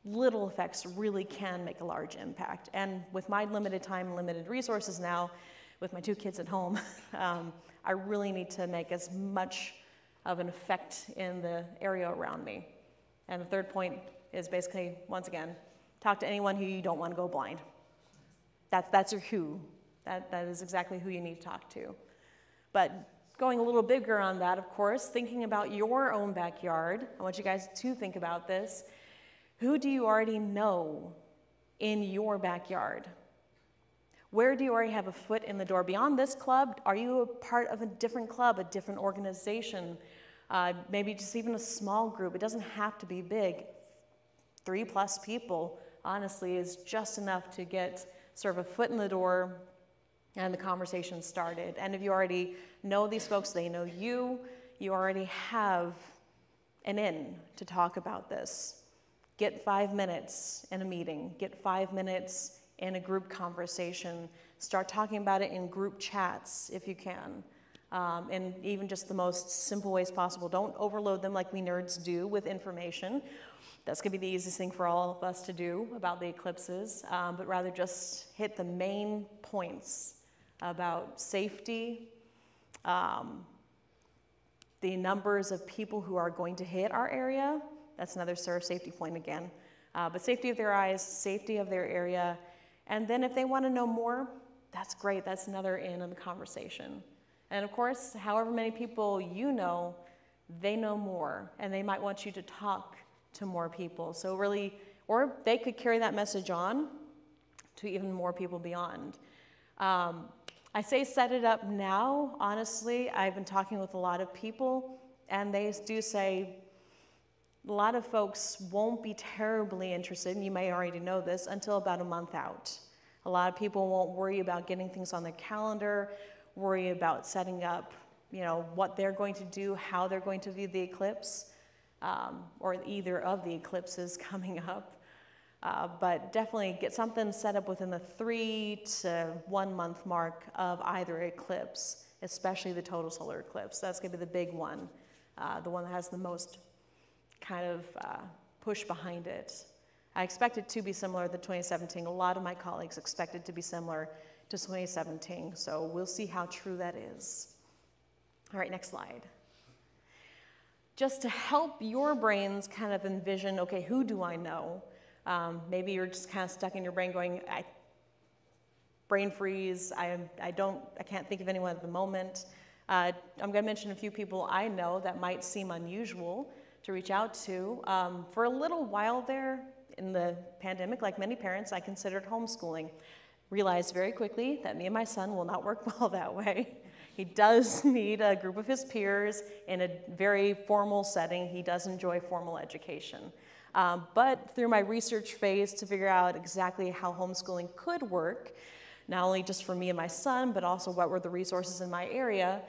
little effects really can make a large impact. And with my limited time, limited resources now, with my two kids at home, um, I really need to make as much of an effect in the area around me. And the third point is basically, once again, talk to anyone who you don't want to go blind. That's, that's your who. That, that is exactly who you need to talk to. But going a little bigger on that, of course, thinking about your own backyard, I want you guys to think about this who do you already know in your backyard? Where do you already have a foot in the door? Beyond this club, are you a part of a different club, a different organization? Uh, maybe just even a small group. It doesn't have to be big. Three plus people, honestly, is just enough to get sort of a foot in the door and the conversation started. And if you already know these folks, they know you, you already have an in to talk about this. Get five minutes in a meeting, get five minutes in a group conversation. Start talking about it in group chats if you can. Um, and even just the most simple ways possible. Don't overload them like we nerds do with information. That's going to be the easiest thing for all of us to do about the eclipses, um, but rather just hit the main points about safety, um, the numbers of people who are going to hit our area, that's another SURF safety point again. Uh, but safety of their eyes, safety of their area. And then if they want to know more, that's great. That's another in in the conversation. And of course, however many people you know, they know more. And they might want you to talk to more people. So really, or they could carry that message on to even more people beyond. Um, I say set it up now. Honestly, I've been talking with a lot of people, and they do say a lot of folks won't be terribly interested, and you may already know this, until about a month out. A lot of people won't worry about getting things on their calendar, worry about setting up, you know, what they're going to do, how they're going to view the eclipse, um, or either of the eclipses coming up. Uh, but definitely get something set up within the three to one month mark of either eclipse, especially the total solar eclipse. That's going to be the big one, uh, the one that has the most kind of uh, push behind it. I expect it to be similar to 2017. A lot of my colleagues expect it to be similar to 2017, so we'll see how true that is. All right, next slide. Just to help your brains kind of envision, okay, who do I know? Um, maybe you're just kind of stuck in your brain going, I, brain freeze, I, I don't, I can't think of anyone at the moment. Uh, I'm going to mention a few people I know that might seem unusual to reach out to. Um, for a little while there in the pandemic, like many parents, I considered homeschooling. Realized very quickly that me and my son will not work well that way. He does need a group of his peers in a very formal setting. He does enjoy formal education. Um, but through my research phase to figure out exactly how homeschooling could work, not only just for me and my son, but also what were the resources in my area,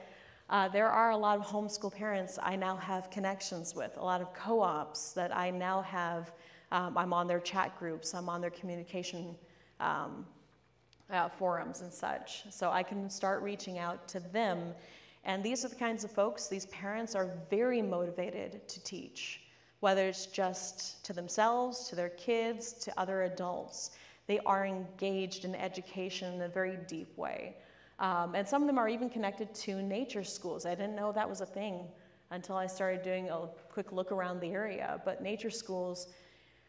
uh, there are a lot of homeschool parents I now have connections with, a lot of co ops that I now have. Um, I'm on their chat groups, I'm on their communication um, uh, forums and such. So I can start reaching out to them. And these are the kinds of folks, these parents are very motivated to teach, whether it's just to themselves, to their kids, to other adults. They are engaged in education in a very deep way. Um, and some of them are even connected to nature schools. I didn't know that was a thing until I started doing a quick look around the area. But nature schools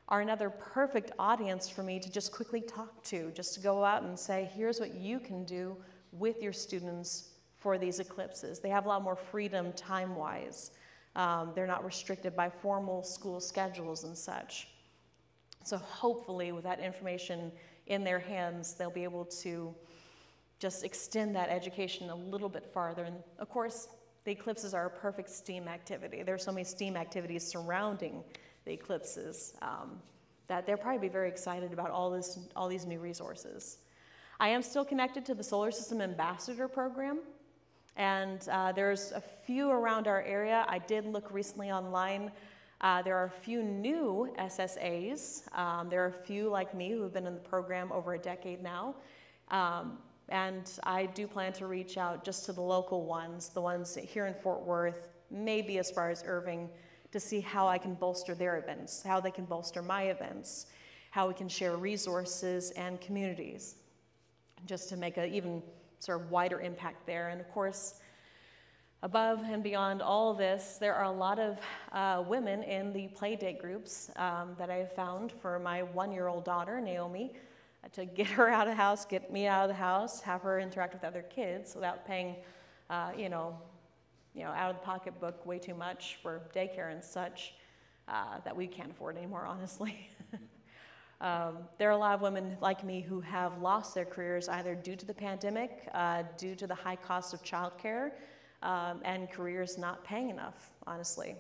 are another perfect audience for me to just quickly talk to, just to go out and say, here's what you can do with your students for these eclipses. They have a lot more freedom time wise. Um, they're not restricted by formal school schedules and such. So hopefully, with that information in their hands, they'll be able to just extend that education a little bit farther. And of course, the eclipses are a perfect STEAM activity. There are so many STEAM activities surrounding the eclipses um, that they'll probably be very excited about all, this, all these new resources. I am still connected to the Solar System Ambassador Program, and uh, there's a few around our area. I did look recently online. Uh, there are a few new SSAs. Um, there are a few like me who have been in the program over a decade now. Um, and I do plan to reach out just to the local ones, the ones here in Fort Worth, maybe as far as Irving, to see how I can bolster their events, how they can bolster my events, how we can share resources and communities, just to make an even sort of wider impact there. And of course, above and beyond all this, there are a lot of uh, women in the play date groups um, that I have found for my one year old daughter, Naomi, to get her out of the house, get me out of the house, have her interact with other kids without paying, uh, you know, you know, out of the pocketbook way too much for daycare and such uh, that we can't afford anymore, honestly. um, there are a lot of women like me who have lost their careers either due to the pandemic, uh, due to the high cost of childcare, um, and careers not paying enough, honestly.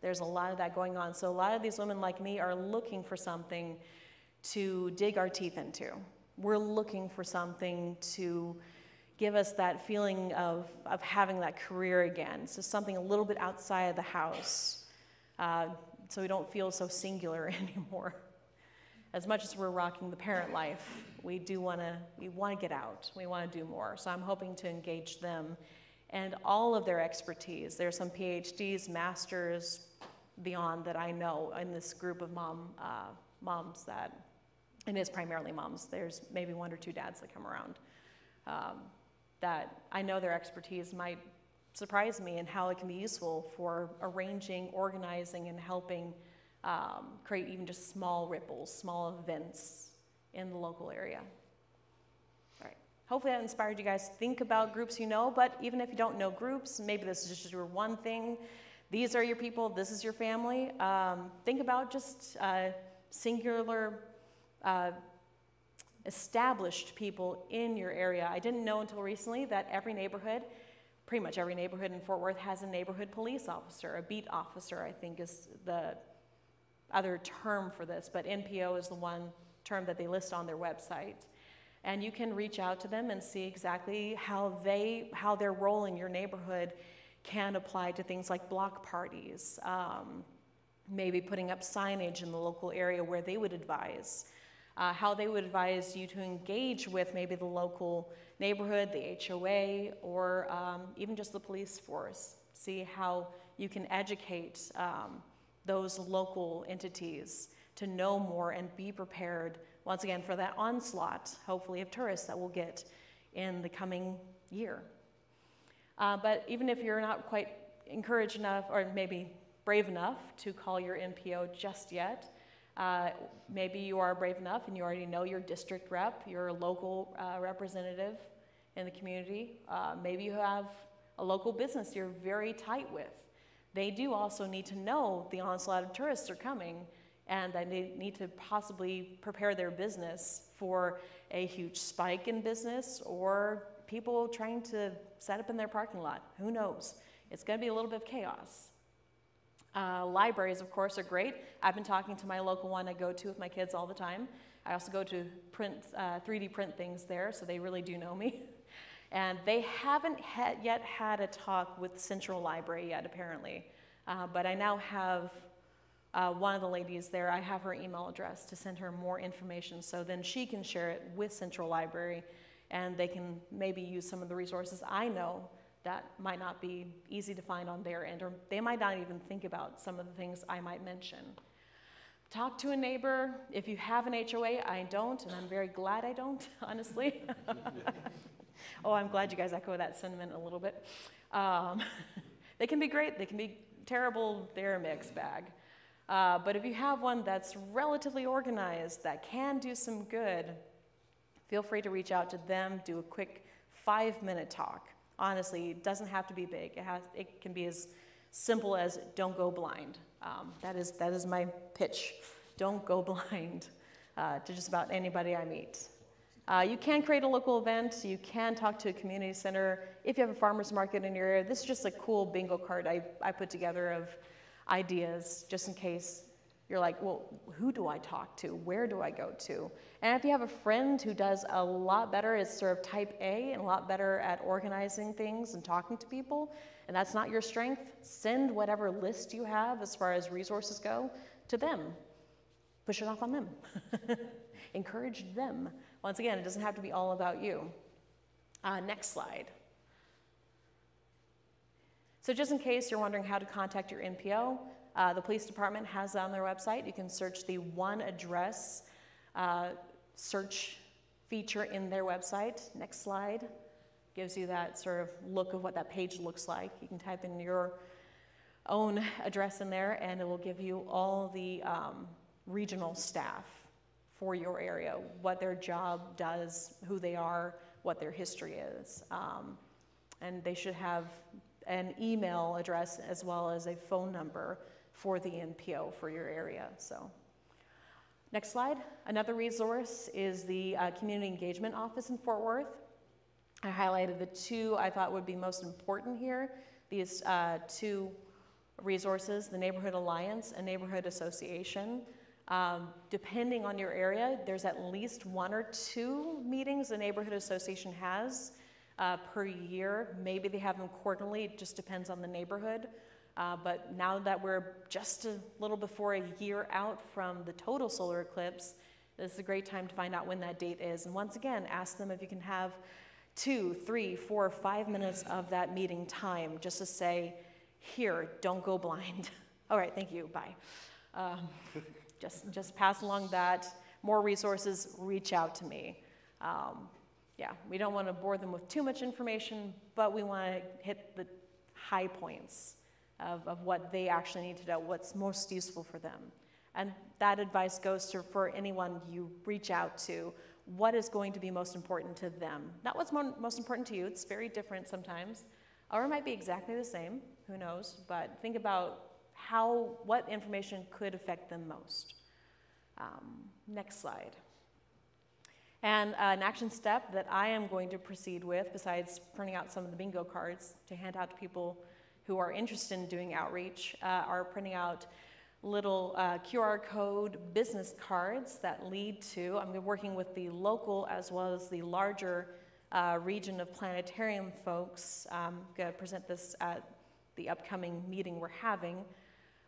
There's a lot of that going on. So, a lot of these women like me are looking for something to dig our teeth into. We're looking for something to give us that feeling of, of having that career again. So something a little bit outside of the house, uh, so we don't feel so singular anymore. As much as we're rocking the parent life, we do want to we want to get out. We want to do more. So I'm hoping to engage them and all of their expertise. There's some PhDs, masters, beyond that I know in this group of mom uh, moms that and it's primarily moms. There's maybe one or two dads that come around. Um, that I know their expertise might surprise me and how it can be useful for arranging, organizing, and helping um, create even just small ripples, small events in the local area. All right. Hopefully that inspired you guys to think about groups you know, but even if you don't know groups, maybe this is just your one thing. These are your people, this is your family. Um, think about just uh, singular uh, established people in your area. I didn't know until recently that every neighborhood, pretty much every neighborhood in Fort Worth, has a neighborhood police officer. A beat officer, I think, is the other term for this, but NPO is the one term that they list on their website. And you can reach out to them and see exactly how they, how their role in your neighborhood can apply to things like block parties, um, maybe putting up signage in the local area where they would advise uh, how they would advise you to engage with maybe the local neighborhood, the HOA, or um, even just the police force. See how you can educate um, those local entities to know more and be prepared, once again, for that onslaught, hopefully, of tourists that we'll get in the coming year. Uh, but even if you're not quite encouraged enough, or maybe brave enough to call your NPO just yet, uh, maybe you are brave enough and you already know your district rep, your local uh, representative in the community. Uh, maybe you have a local business you're very tight with. They do also need to know the onslaught of tourists are coming and they need to possibly prepare their business for a huge spike in business or people trying to set up in their parking lot. Who knows? It's going to be a little bit of chaos. Uh, libraries, of course, are great. I've been talking to my local one I go to with my kids all the time. I also go to print, uh, 3D print things there, so they really do know me. And they haven't ha yet had a talk with Central Library yet, apparently. Uh, but I now have uh, one of the ladies there, I have her email address to send her more information so then she can share it with Central Library and they can maybe use some of the resources I know that might not be easy to find on their end, or they might not even think about some of the things I might mention. Talk to a neighbor. If you have an HOA, I don't, and I'm very glad I don't, honestly. oh, I'm glad you guys echo that sentiment a little bit. Um, they can be great, they can be terrible, they're a mixed bag. Uh, but if you have one that's relatively organized, that can do some good, feel free to reach out to them, do a quick five minute talk. Honestly, it doesn't have to be big. It, has, it can be as simple as don't go blind. Um, that, is, that is my pitch. Don't go blind uh, to just about anybody I meet. Uh, you can create a local event. You can talk to a community center. If you have a farmer's market in your area, this is just a cool bingo card I, I put together of ideas just in case you're like, well, who do I talk to? Where do I go to? And if you have a friend who does a lot better, is sort of type A and a lot better at organizing things and talking to people, and that's not your strength, send whatever list you have as far as resources go to them. Push it off on them. Encourage them. Once again, it doesn't have to be all about you. Uh, next slide. So just in case you're wondering how to contact your NPO, uh, the police department has that on their website. You can search the one address uh, search feature in their website. Next slide gives you that sort of look of what that page looks like. You can type in your own address in there and it will give you all the um, regional staff for your area, what their job does, who they are, what their history is. Um, and they should have an email address as well as a phone number for the NPO for your area. So, next slide. Another resource is the uh, Community Engagement Office in Fort Worth. I highlighted the two I thought would be most important here. These uh, two resources, the Neighborhood Alliance and Neighborhood Association. Um, depending on your area, there's at least one or two meetings the neighborhood association has uh, per year. Maybe they have them quarterly, it just depends on the neighborhood. Uh, but now that we're just a little before a year out from the total solar eclipse, this is a great time to find out when that date is. And once again, ask them if you can have two, three, four, five minutes of that meeting time just to say, here, don't go blind. All right, thank you, bye. Um, just, just pass along that. More resources, reach out to me. Um, yeah, we don't want to bore them with too much information, but we want to hit the high points of, of what they actually need to know, what's most useful for them. And that advice goes to for anyone you reach out to, what is going to be most important to them? Not what's mo most important to you, it's very different sometimes, or it might be exactly the same, who knows, but think about how, what information could affect them most. Um, next slide. And uh, an action step that I am going to proceed with, besides printing out some of the bingo cards to hand out to people who are interested in doing outreach, uh, are printing out little uh, QR code business cards that lead to, I'm working with the local as well as the larger uh, region of planetarium folks. I'm going to present this at the upcoming meeting we're having.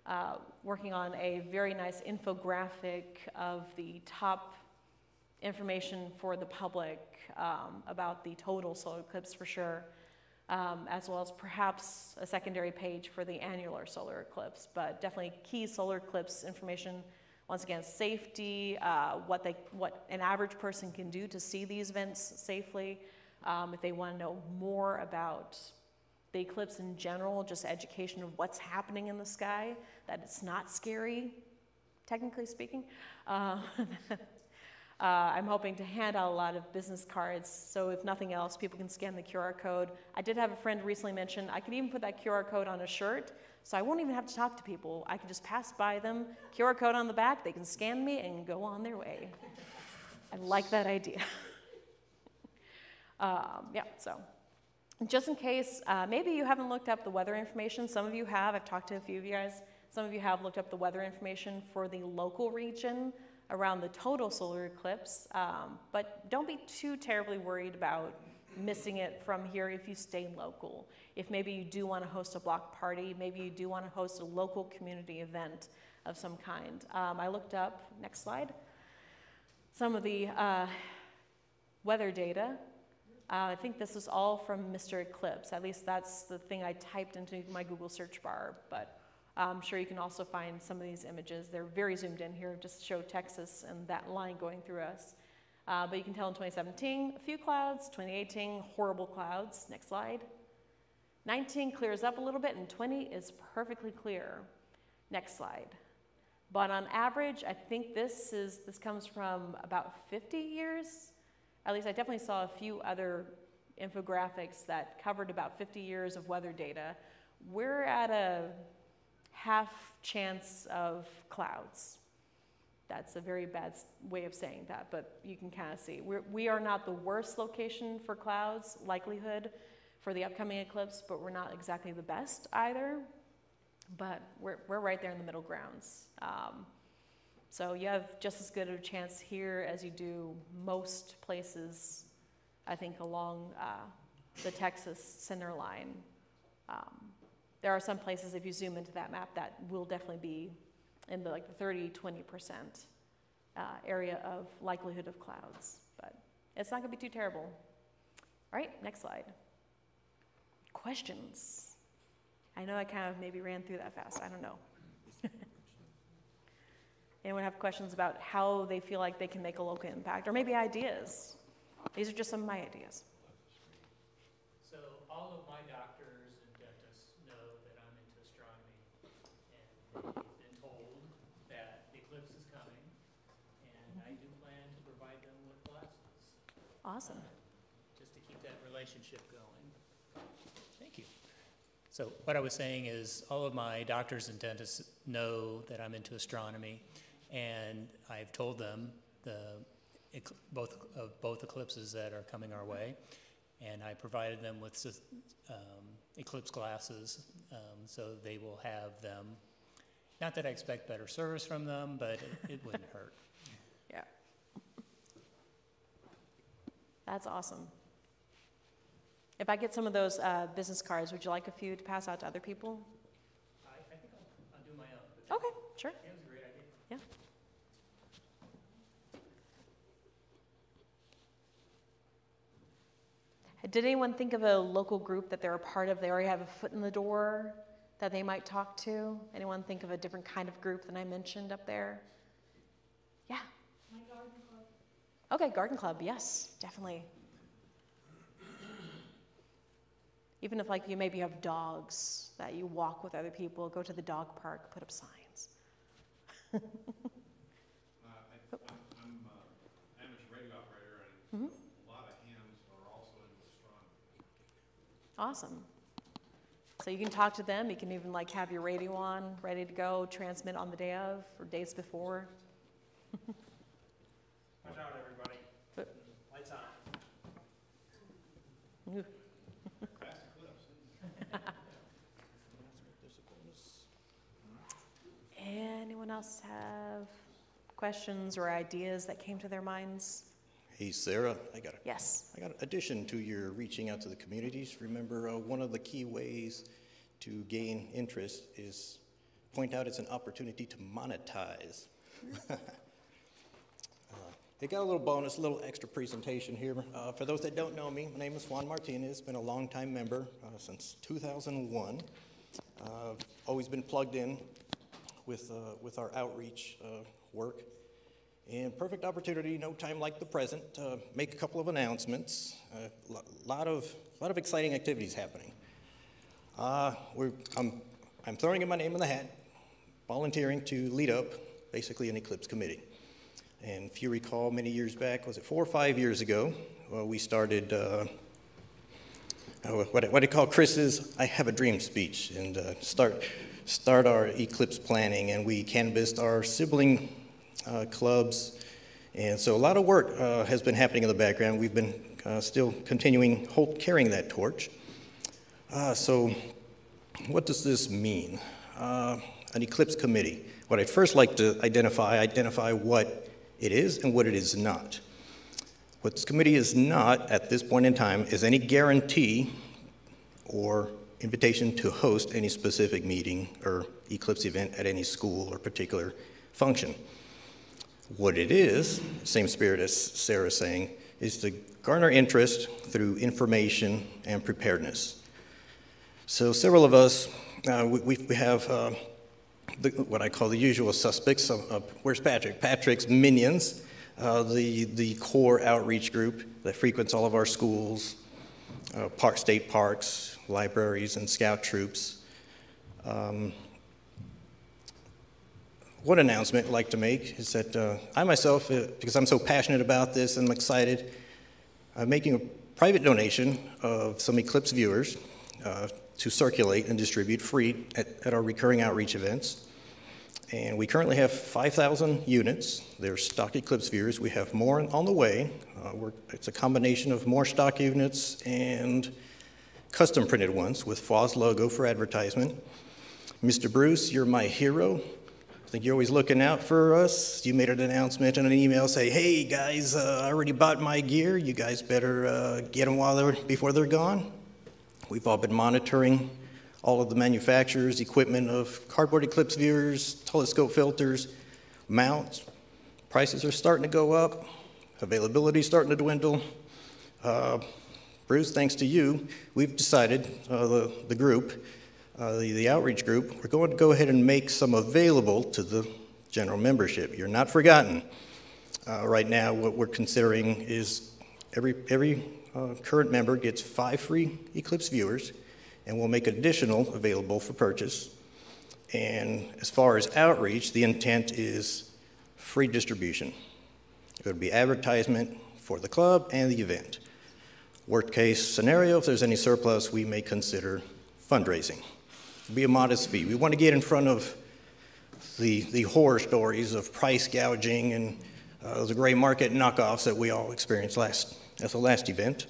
Uh, working on a very nice infographic of the top information for the public um, about the total solar eclipse for sure, um, as well as perhaps a secondary page for the annular solar eclipse, but definitely key solar eclipse information. Once again, safety, uh, what, they, what an average person can do to see these events safely. Um, if they want to know more about the eclipse in general, just education of what's happening in the sky, that it's not scary, technically speaking. Uh, Uh, I'm hoping to hand out a lot of business cards, so if nothing else, people can scan the QR code. I did have a friend recently mention I could even put that QR code on a shirt, so I won't even have to talk to people. I can just pass by them, QR code on the back, they can scan me and go on their way. I like that idea. um, yeah, so just in case, uh, maybe you haven't looked up the weather information. Some of you have. I've talked to a few of you guys. Some of you have looked up the weather information for the local region around the total solar eclipse, um, but don't be too terribly worried about missing it from here if you stay local. If maybe you do want to host a block party, maybe you do want to host a local community event of some kind. Um, I looked up, next slide, some of the uh, weather data. Uh, I think this is all from Mr. Eclipse. At least that's the thing I typed into my Google search bar, but I'm sure you can also find some of these images. They're very zoomed in here just show Texas and that line going through us. Uh, but you can tell in 2017, a few clouds, 2018, horrible clouds. Next slide. 19 clears up a little bit, and 20 is perfectly clear. Next slide. But on average, I think this is this comes from about 50 years. At least I definitely saw a few other infographics that covered about 50 years of weather data. We're at a half chance of clouds. That's a very bad way of saying that, but you can kind of see. We're, we are not the worst location for clouds likelihood for the upcoming eclipse, but we're not exactly the best either. But we're, we're right there in the middle grounds. Um, so you have just as good a chance here as you do most places, I think, along uh, the Texas center line. Um, there are some places, if you zoom into that map, that will definitely be in the like the 30, 20% uh, area of likelihood of clouds. But it's not going to be too terrible. All right, next slide. Questions? I know I kind of maybe ran through that fast. I don't know. Anyone have questions about how they feel like they can make a local impact, or maybe ideas? These are just some of my ideas. So all of my doctors and dentists know that I'm into astronomy, and they've been told that the eclipse is coming, and I do plan to provide them with glasses, Awesome. just to keep that relationship going. Thank you. So what I was saying is, all of my doctors and dentists know that I'm into astronomy, and I've told them the, both, of both eclipses that are coming our way, and I provided them with um, eclipse glasses, um, so they will have them. Not that I expect better service from them, but it, it wouldn't hurt. Yeah. That's awesome. If I get some of those uh, business cards, would you like a few to pass out to other people? I, I think I'll, I'll do my own. Okay, sure. It was a great idea. Yeah. Did anyone think of a local group that they're a part of? They already have a foot in the door that they might talk to? Anyone think of a different kind of group than I mentioned up there? Yeah. My garden club. Okay, garden club, yes, definitely. Even if like you maybe have dogs that you walk with other people, go to the dog park, put up signs. Uh, I, I'm, I'm uh, amateur radio operator, and a lot of hens are also into astronomy. Awesome. So you can talk to them, you can even like have your radio on, ready to go, transmit on the day of or days before. Watch out, everybody. But- Lights on. Ooh. Fast eclipse. Anyone else have questions or ideas that came to their minds? Hey, Sarah, I got a, Yes. I got an addition to your reaching out to the communities. Remember, uh, one of the key ways to gain interest is point out it's an opportunity to monetize. Uh, They got a little bonus, a little extra presentation here. Uh, For those that don't know me, my name is Juan Martinez, been a longtime member uh, since 2001. Uh, Always been plugged in with, uh, with our outreach uh, work. And perfect opportunity, no time like the present, to make a couple of announcements. A lo- lot of, lot of exciting activities happening. Uh, I'm, I'm throwing in my name in the hat, volunteering to lead up basically an eclipse committee. And if you recall, many years back, was it four or five years ago, well, we started uh, uh, what, I- what I call Chris's I Have a Dream speech and uh, start, start our eclipse planning. And we canvassed our sibling uh, clubs. And so a lot of work uh, has been happening in the background. We've been uh, still continuing, hold, carrying that torch. Uh, so what does this mean? Uh, an eclipse committee. What I'd first like to identify, identify what it is and what it is not. What this committee is not at this point in time is any guarantee or invitation to host any specific meeting or eclipse event at any school or particular function. What it is, same spirit as Sarah's saying, is to garner interest through information and preparedness. So several of us, uh, we, we- we have uh, the, what I call the usual suspects. Where's Patrick? Patrick's minions. uh, the, the core outreach group that frequents all of our schools, uh, park, state parks, libraries, and scout troops. Um, one announcement I'd like to make is that uh, I myself, uh, because I'm so passionate about this and I'm excited, I'm making a private donation of some Eclipse viewers uh, to circulate and distribute free at, at our recurring outreach events. And we currently have 5,000 units. They're stock Eclipse viewers. We have more on the way. Uh, it's a combination of more stock units and custom printed ones with FOS logo for advertisement. Mr. Bruce, you're my hero. I think you're always looking out for us. You made an announcement in an email say, hey guys, uh, I already bought my gear. You guys better uh, get them while they're, before they're gone. We've all been monitoring all of the manufacturers, equipment of cardboard eclipse viewers, telescope filters, mounts. Prices are starting to go up. Availability is starting to dwindle. Uh, Bruce, thanks to you, we've decided, uh, the, the group, uh, the, the outreach group, we're going to go ahead and make some available to the general membership. You're not forgotten. Uh, right now, what we're considering is every, every uh, current member gets five free Eclipse viewers, and we'll make additional available for purchase. And as far as outreach, the intent is free distribution. It would be advertisement for the club and the event. Worst case scenario, if there's any surplus, we may consider fundraising. It'll be a modest fee. We want to get in front of the, the horror stories of price gouging and uh, the gray market knockoffs that we all experienced last, at the last event.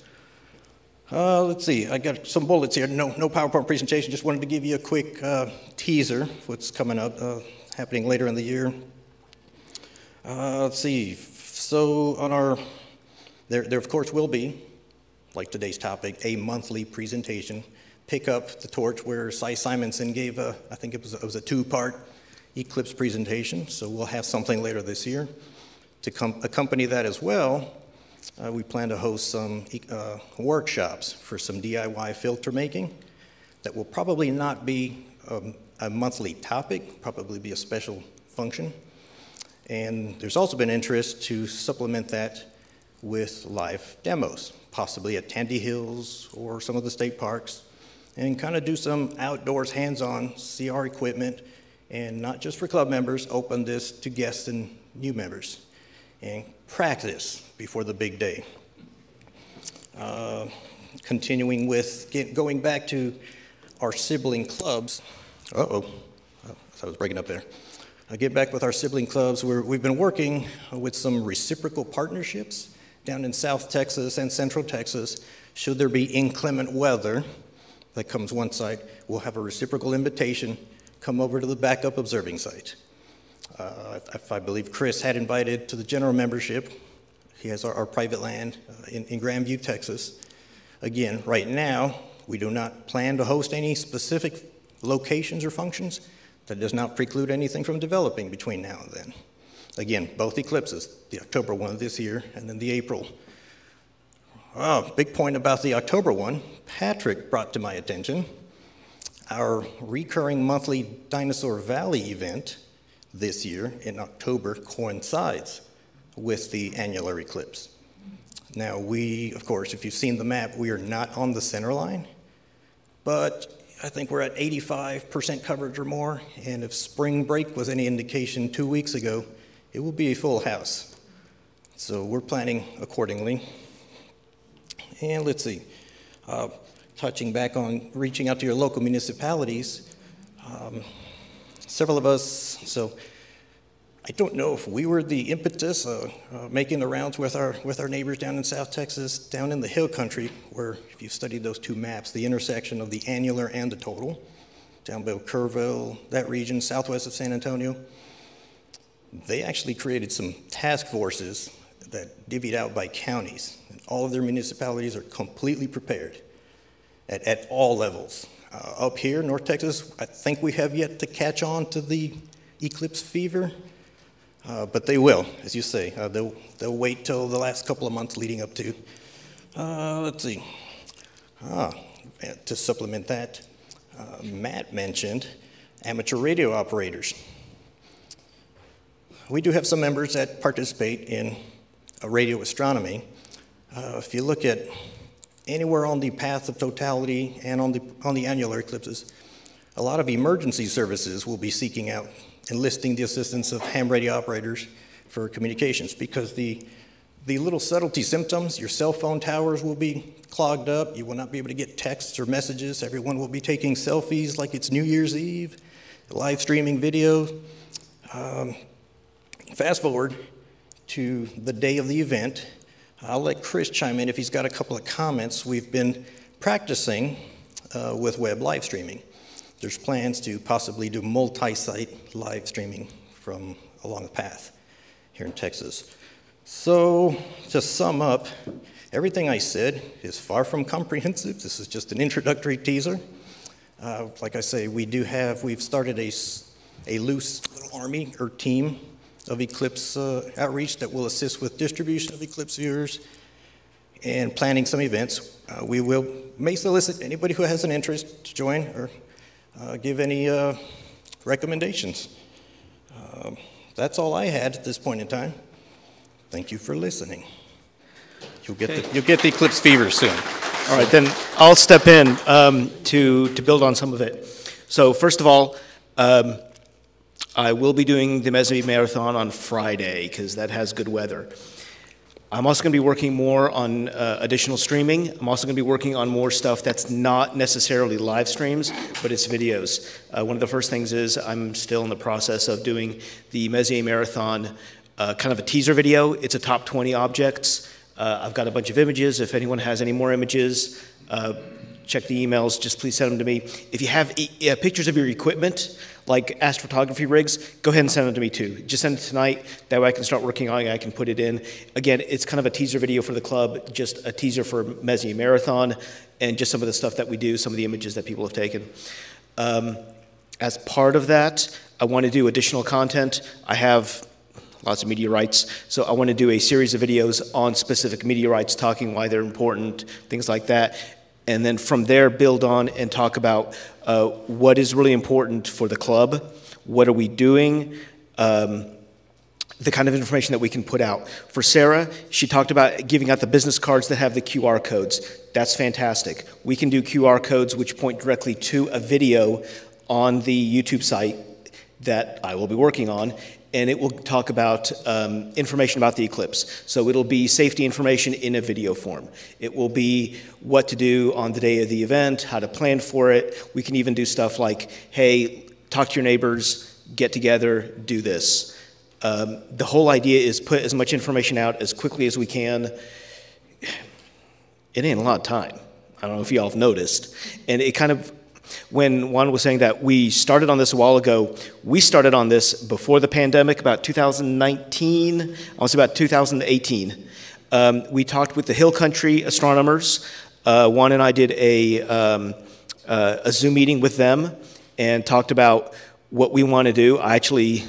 Uh, let's see, I got some bullets here. No, no PowerPoint presentation. Just wanted to give you a quick uh, teaser of what's coming up, uh, happening later in the year. Uh, let's see. So on our, there, there of course will be, like today's topic, a monthly presentation. Pick up the torch where Cy Simonson gave a, I think it was, it was a two-part Eclipse presentation. So we'll have something later this year. To accompany that as well, uh, we plan to host some uh, workshops for some DIY filter making that will probably not be um, a monthly topic, probably be a special function. And there's also been interest to supplement that with live demos, possibly at Tandy Hills or some of the state parks, and kind of do some outdoors hands-on, our equipment, and not just for club members, open this to guests and new members, and practice before the big day. Uh, continuing with, get, going back to our sibling clubs, uh-oh, oh, I was breaking up there. I get back with our sibling clubs. we we've been working with some reciprocal partnerships down in South Texas and Central Texas. Should there be inclement weather that comes one side, we'll have a reciprocal invitation, come over to the backup observing site. Uh, if I believe Chris had invited to the general membership, he has our, our private land uh, in, in Grandview, Texas. Again, right now, we do not plan to host any specific locations or functions. That does not preclude anything from developing between now and then. Again, both eclipses, the October one this year and then the April. Oh, big point about the October one, Patrick brought to my attention our recurring monthly Dinosaur Valley event this year in October coincides with the annular eclipse. Now we, of course, if you've seen the map, we are not on the center line, but I think we're at 85% coverage or more, and if spring break was any indication two weeks ago, it will be a full house. So we're planning accordingly. And let's see, uh, touching back on reaching out to your local municipalities, um, several of us, so I don't know if we were the impetus uh, uh, making the rounds with our, with our neighbors down in South Texas, down in the hill country, where if you've studied those two maps, the intersection of the annular and the total, down below Kerrville, that region, southwest of San Antonio, they actually created some task forces that divvied out by counties. And all of their municipalities are completely prepared at, at all levels. Uh, up here, North Texas, I think we have yet to catch on to the eclipse fever. Uh, but they will, as you say. Uh, they'll, they'll wait till the last couple of months leading up to. Uh, let's see. Ah, to supplement that, uh, Matt mentioned amateur radio operators. We do have some members that participate in radio astronomy, uh, if you look at anywhere on the path of totality and on the, on the annular eclipses, a lot of emergency services will be seeking out, enlisting the assistance of ham radio operators for communications because the, the little subtlety symptoms, your cell phone towers will be clogged up, you will not be able to get texts or messages, everyone will be taking selfies like it's New Year's Eve, live streaming video. Um, fast forward to the day of the event, I'll let Chris chime in if he's got a couple of comments. We've been practicing uh, with web live streaming. There's plans to possibly do multi-site live streaming from along the path here in Texas. So to sum up, everything I said is far from comprehensive. This is just an introductory teaser. Uh, like I say, we do have, we've started a, a loose little army or team of Eclipse uh, outreach that will assist with distribution of Eclipse viewers and planning some events. Uh, we will may solicit anybody who has an interest to join or uh, give any uh, recommendations. Um, that's all I had at this point in time. Thank you for listening. You'll get, the, you'll get the Eclipse fever soon. All right, then I'll step in um, to, to build on some of it. So first of all, um, I will be doing the Messier Marathon on Friday because that has good weather. I'm also going to be working more on uh, additional streaming. I'm also going to be working on more stuff that's not necessarily live streams, but it's videos. Uh, one of the first things is I'm still in the process of doing the Messier Marathon, uh, kind of a teaser video. It's a top 20 objects. Uh, I've got a bunch of images. If anyone has any more images, uh, check the emails. Just please send them to me. If you have e pictures of your equipment, like astrophotography rigs, go ahead and send them to me too. Just send it tonight. That way I can start working on it. I can put it in. Again, it's kind of a teaser video for the club, just a teaser for Messier Marathon, and just some of the stuff that we do, some of the images that people have taken. Um, as part of that, I want to do additional content. I have lots of meteorites. So I want to do a series of videos on specific meteorites, talking why they're important, things like that. And then from there, build on and talk about uh, what is really important for the club, what are we doing, um, the kind of information that we can put out. For Sarah, she talked about giving out the business cards that have the QR codes. That's fantastic. We can do QR codes which point directly to a video on the YouTube site that I will be working on, and it will talk about um, information about the eclipse. So it'll be safety information in a video form. It will be what to do on the day of the event, how to plan for it. We can even do stuff like, hey, talk to your neighbors, get together, do this. Um, the whole idea is put as much information out as quickly as we can. It ain't a lot of time. I don't know if y'all have noticed. And it kind of when Juan was saying that we started on this a while ago, we started on this before the pandemic, about 2019, I was about 2018. Um, we talked with the Hill Country astronomers. Uh, Juan and I did a, um, uh, a Zoom meeting with them and talked about what we want to do. I actually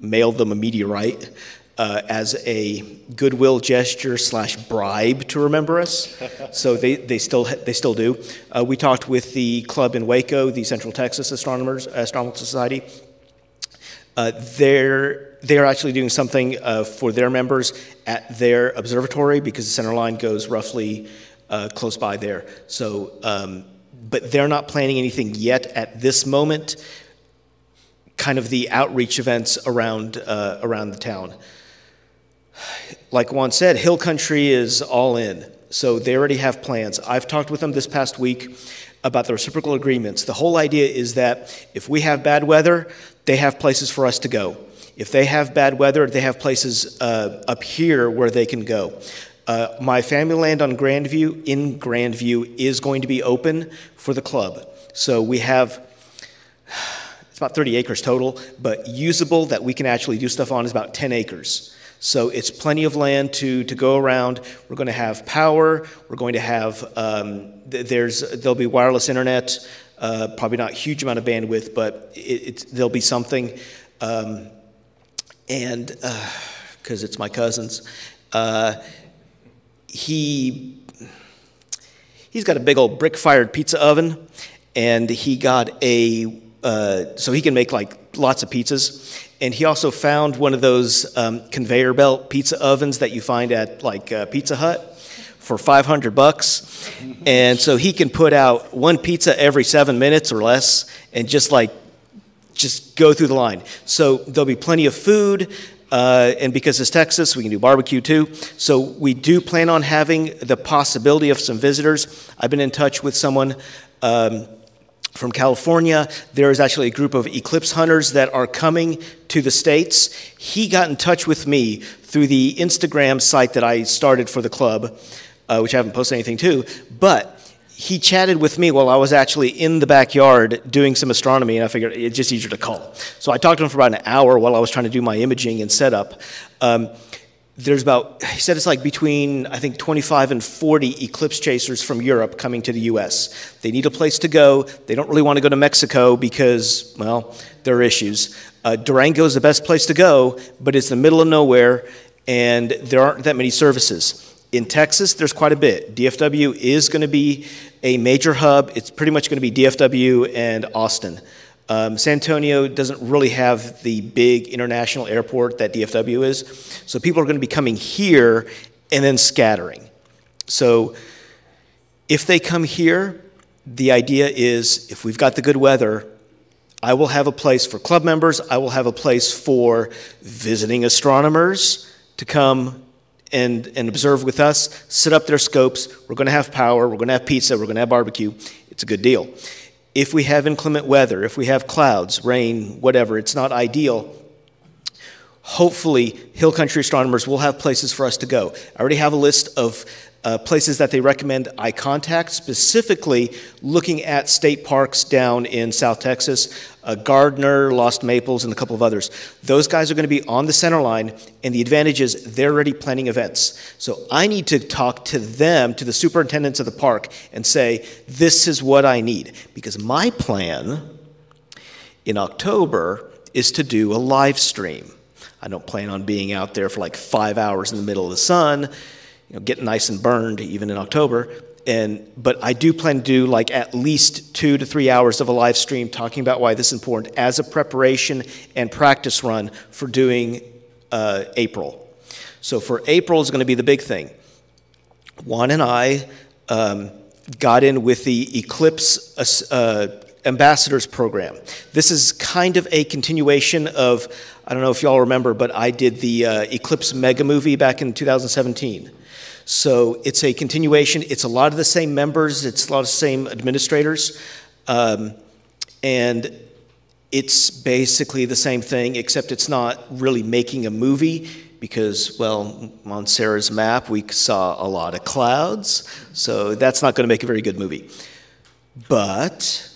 mailed them a meteorite uh, as a goodwill gesture slash bribe to remember us. so they, they, still, they still do. Uh, we talked with the club in Waco, the Central Texas Astronomers Astronomical Society. Uh, they're, they're actually doing something uh, for their members at their observatory because the center line goes roughly uh, close by there. So, um, but they're not planning anything yet at this moment kind of the outreach events around, uh, around the town like Juan said, Hill Country is all in. So they already have plans. I've talked with them this past week about the reciprocal agreements. The whole idea is that if we have bad weather, they have places for us to go. If they have bad weather, they have places uh, up here where they can go. Uh, my family land on Grandview, in Grandview, is going to be open for the club. So we have, it's about 30 acres total, but usable that we can actually do stuff on is about 10 acres. So it's plenty of land to, to go around. We're going to have power. We're going to have, um, there's, there'll be wireless internet, uh, probably not a huge amount of bandwidth, but it, there'll be something. Um, and because uh, it's my cousin's, uh, he, he's got a big old brick fired pizza oven, and he got a uh, so he can make like lots of pizzas. And he also found one of those um, conveyor belt pizza ovens that you find at like uh, Pizza Hut for 500 bucks. And so he can put out one pizza every seven minutes or less and just like just go through the line. So there'll be plenty of food. Uh, and because it's Texas, we can do barbecue too. So we do plan on having the possibility of some visitors. I've been in touch with someone um, from California. There is actually a group of eclipse hunters that are coming to the States. He got in touch with me through the Instagram site that I started for the club, uh, which I haven't posted anything to. But he chatted with me while I was actually in the backyard doing some astronomy, and I figured it's just easier to call. So I talked to him for about an hour while I was trying to do my imaging and setup. Um, there's about, he said it's like between, I think, 25 and 40 eclipse chasers from Europe coming to the US. They need a place to go. They don't really want to go to Mexico because, well, there are issues. Uh, Durango is the best place to go, but it's the middle of nowhere, and there aren't that many services. In Texas, there's quite a bit. DFW is going to be a major hub. It's pretty much going to be DFW and Austin. Um, San Antonio doesn't really have the big international airport that DFW is, so people are going to be coming here and then scattering. So if they come here, the idea is if we've got the good weather, I will have a place for club members, I will have a place for visiting astronomers to come and, and observe with us, set up their scopes. We're going to have power, we're going to have pizza, we're going to have barbecue. It's a good deal. If we have inclement weather, if we have clouds, rain, whatever, it's not ideal. Hopefully, Hill Country astronomers will have places for us to go. I already have a list of uh, places that they recommend I contact, specifically looking at state parks down in South Texas, uh, Garner, Lost Maples, and a couple of others. Those guys are going to be on the center line, and the advantage is they're already planning events. So I need to talk to them, to the superintendents of the park, and say, this is what I need. Because my plan in October is to do a live stream. I don't plan on being out there for like five hours in the middle of the sun you know, getting nice and burned even in October. And, but I do plan to do like at least two to three hours of a live stream talking about why this is important as a preparation and practice run for doing uh, April. So for April is going to be the big thing. Juan and I um, got in with the Eclipse uh, Ambassadors Program. This is kind of a continuation of, I don't know if y'all remember, but I did the uh, Eclipse mega movie back in 2017. So it's a continuation. It's a lot of the same members, it's a lot of the same administrators. Um, and it's basically the same thing, except it's not really making a movie because, well, on Sarah's map, we saw a lot of clouds. So that's not going to make a very good movie. But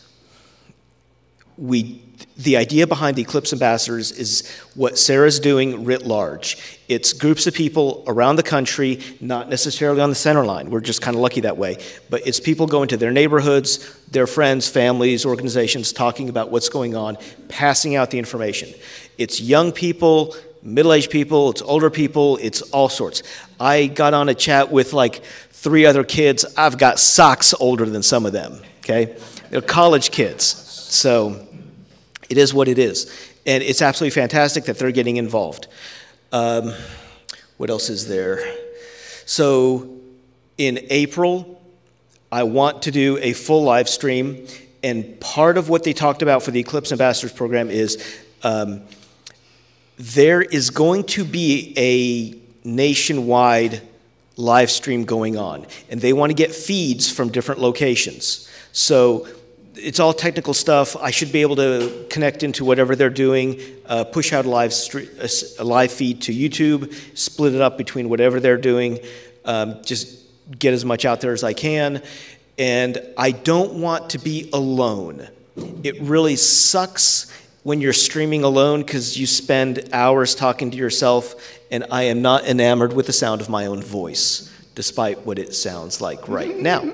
we the idea behind the Eclipse Ambassadors is what Sarah's doing writ large. It's groups of people around the country, not necessarily on the center line. We're just kind of lucky that way. But it's people going to their neighborhoods, their friends, families, organizations, talking about what's going on, passing out the information. It's young people, middle aged people, it's older people, it's all sorts. I got on a chat with like three other kids. I've got socks older than some of them, okay? They're college kids. So, it is what it is. And it's absolutely fantastic that they're getting involved. Um, what else is there? So in April, I want to do a full live stream. And part of what they talked about for the Eclipse Ambassadors program is um, there is going to be a nationwide live stream going on. And they want to get feeds from different locations. So it's all technical stuff. I should be able to connect into whatever they're doing, uh, push out a live, a live feed to YouTube, split it up between whatever they're doing, um, just get as much out there as I can. And I don't want to be alone. It really sucks when you're streaming alone because you spend hours talking to yourself, and I am not enamored with the sound of my own voice, despite what it sounds like right now.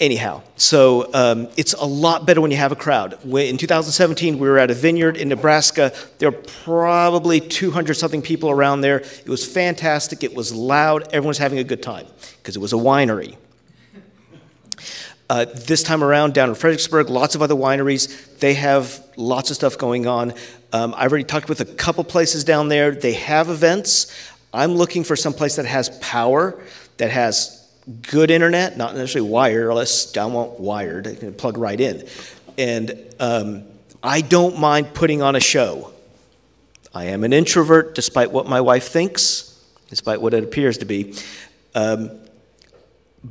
Anyhow, so um, it's a lot better when you have a crowd. In 2017, we were at a vineyard in Nebraska. There were probably 200 something people around there. It was fantastic. It was loud. Everyone was having a good time because it was a winery. Uh, This time around, down in Fredericksburg, lots of other wineries, they have lots of stuff going on. Um, I've already talked with a couple places down there, they have events. I'm looking for some place that has power, that has good internet, not necessarily wireless, I want wired, I can plug right in. And um, I don't mind putting on a show. I am an introvert, despite what my wife thinks, despite what it appears to be. Um,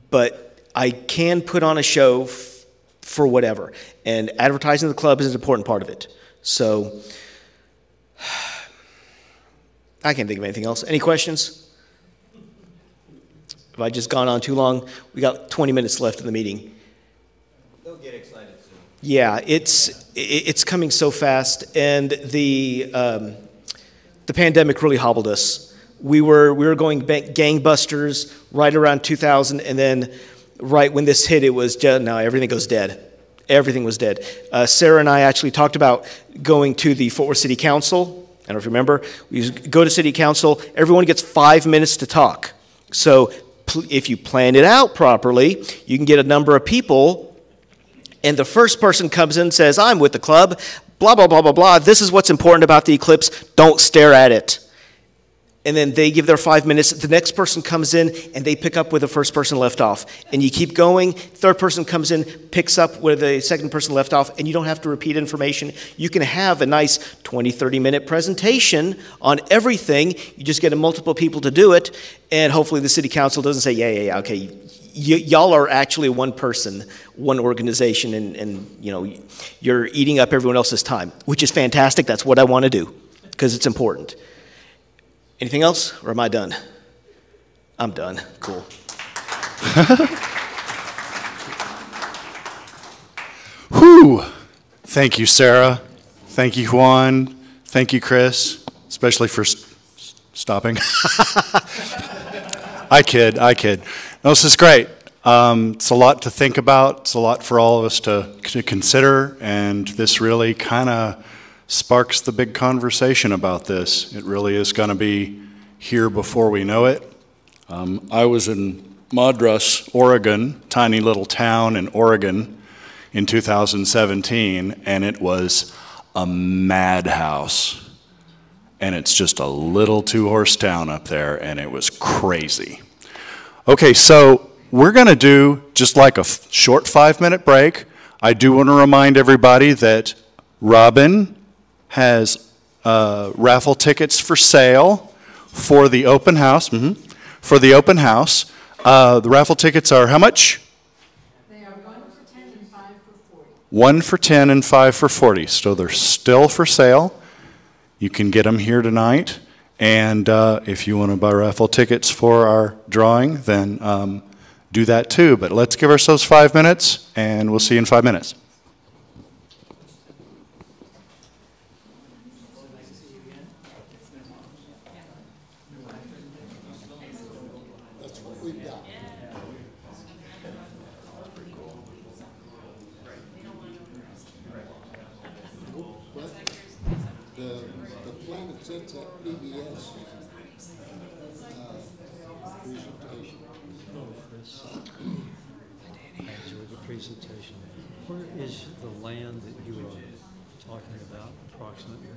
but I can put on a show for whatever. And advertising the club is an important part of it. So I can't think of anything else. Any questions? Have I just gone on too long? We got 20 minutes left in the meeting. They'll get excited soon. Yeah, it's it's coming so fast, and the um, the pandemic really hobbled us. We were we were going gangbusters right around 2000, and then right when this hit, it was just, no everything goes dead. Everything was dead. Uh, Sarah and I actually talked about going to the Fort Worth City Council. I don't know if you remember. We go to City Council. Everyone gets five minutes to talk. So if you plan it out properly, you can get a number of people and the first person comes in and says, I'm with the club, blah, blah, blah, blah, blah. This is what's important about the eclipse. Don't stare at it. And then they give their five minutes. The next person comes in and they pick up where the first person left off. And you keep going. Third person comes in, picks up where the second person left off, and you don't have to repeat information. You can have a nice 20, 30 minute presentation on everything. You just get a multiple people to do it. And hopefully the city council doesn't say, yeah, yeah, yeah, okay, y'all are actually one person, one organization, and, and you know, you're eating up everyone else's time, which is fantastic. That's what I want to do because it's important. Anything else, or am I done? I'm done. Cool. Whew. Thank you, Sarah. Thank you, Juan. Thank you, Chris, especially for stopping. I kid, I kid. No, this is great. Um, it's a lot to think about. It's a lot for all of us to, to consider, and this really kind of sparks the big conversation about this. It really is going to be here before we know it. Um, I was in Madras, Oregon, tiny little town in Oregon, in 2017, and it was a madhouse. And it's just a little two horse town up there, and it was crazy. Okay, so we're going to do just like a short five minute break. I do want to remind everybody that Robin has uh, raffle tickets for sale for the open house. mhm, For the open house. Uh, the raffle tickets are how much? They are one for ten and five for forty. One for 10 and five for 40. So they're still for sale. You can get them here tonight. And uh, if you want to buy raffle tickets for our drawing, then um, do that too. But let's give ourselves five minutes, and we'll see you in five minutes. The, the plan that sits at PBS, uh, presentation. Enjoyed the presentation. Where is the land that you are talking about approximately?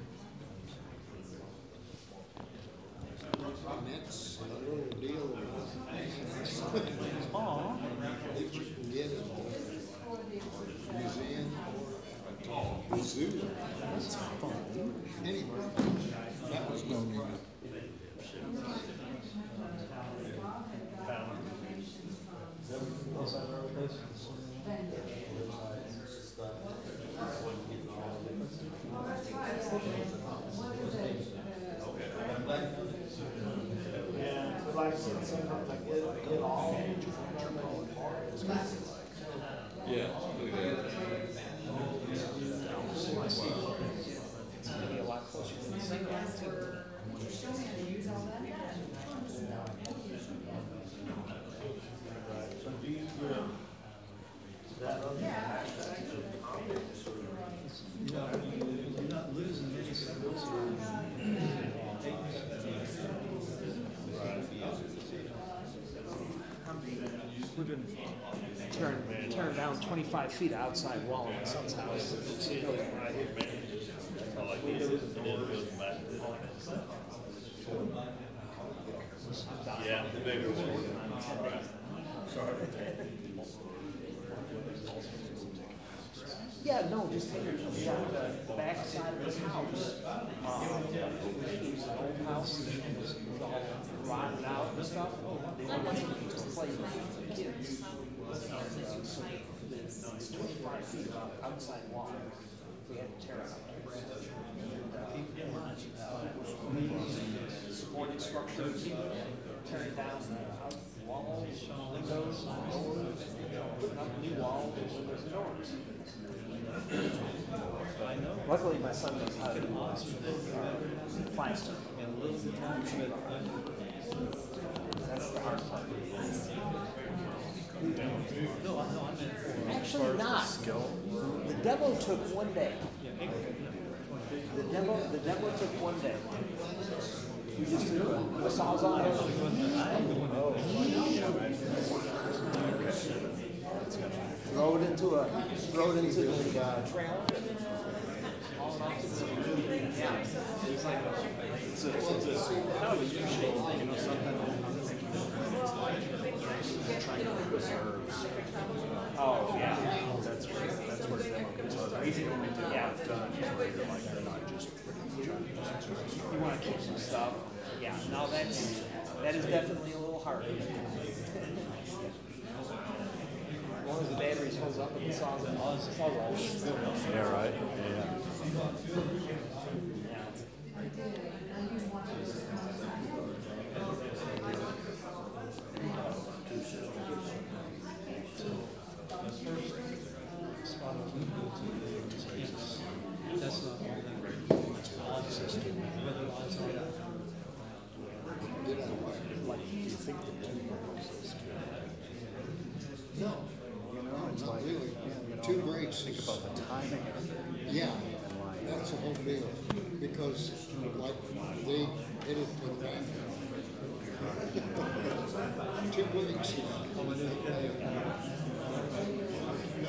And that's a little deal. If you can get it, uh, museum, the zoo. Anyway, was donated. We've been turned, turned down twenty-five feet outside wall of my son's house. Yeah, the. Yeah, no, just take it from down the back side of his house. Um, it was an old house and it was all rotted out and stuff. They wanted to play with the kids. So it's twenty-five feet outside wall. We had to tear it out. Supporting structures, tearing down walls, windows, doors, putting up new walls, windows and doors. Luckily, my son knows how to do uh, plaster. That's the hard part. Actually not. The demo took one day. The demo, the demo took one day. We just threw it. The saws on it. Throw it into a, throw it into the uh, trailer. Yeah. It's like a, it's a, it's a. Oh, yeah. That's where, that's where demo comes in. Yeah. Done, they're like, they're not just trying. You wanna keep some stuff. Yeah, no, that's, that is definitely a little hard. As long as the batteries holds up and the saws and all, saws. Yeah, right, yeah. That's not all that. It's all system, whether it's all that. No, You know, it's not really. Two breaks. Think about the timing Yeah, that's the whole deal, because like they headed to the. Two. No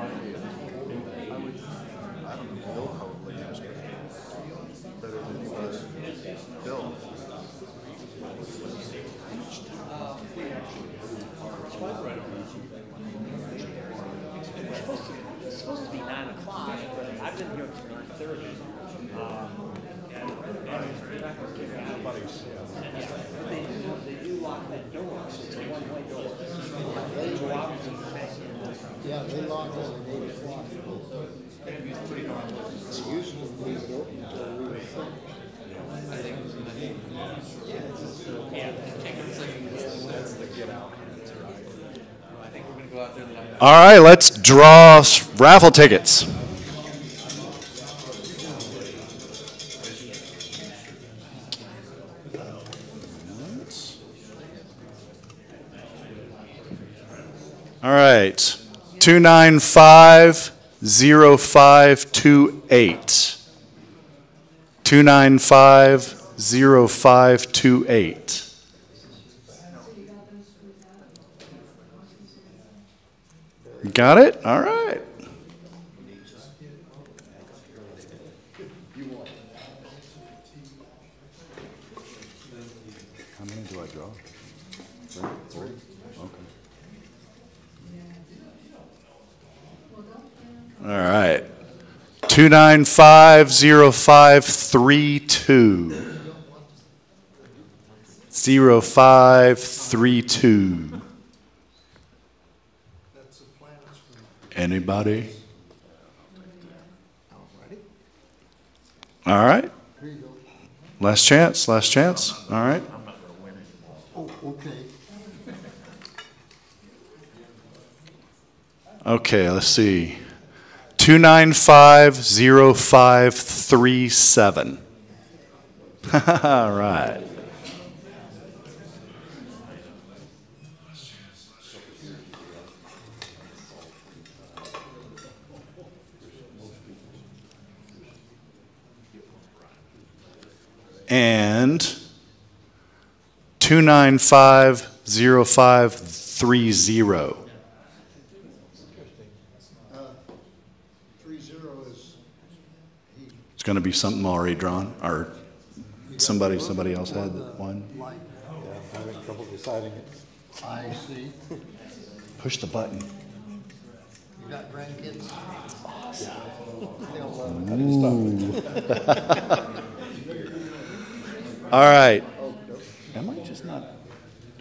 idea. I would, I don't know, Bill probably knows better than anybody. Bill. It's supposed to, it's supposed to be nine o'clock, but I've been here till nine thirty. Um, and, and they're not gonna kick me out. Yeah, but they do, they do lock that door, so it's a one-way door. They go out and come back in. Yeah, they lock it at eight o'clock. They used to leave it open until we were through. All right, let's draw raffle tickets. All right, 2950528. 2950528. Got it? All right. How many do I draw? Three? Three? Okay. All right. 2950532. 0532. Anybody? All right. Last chance, last chance. All right. Okay. Okay, let's see. 2950537. All right. And 2950530. Three zero is, It's going to be something already drawn, or somebody, somebody else had one. Yeah, having trouble deciding it. I see. Push the button. You got grandkids? All right. Am I just not?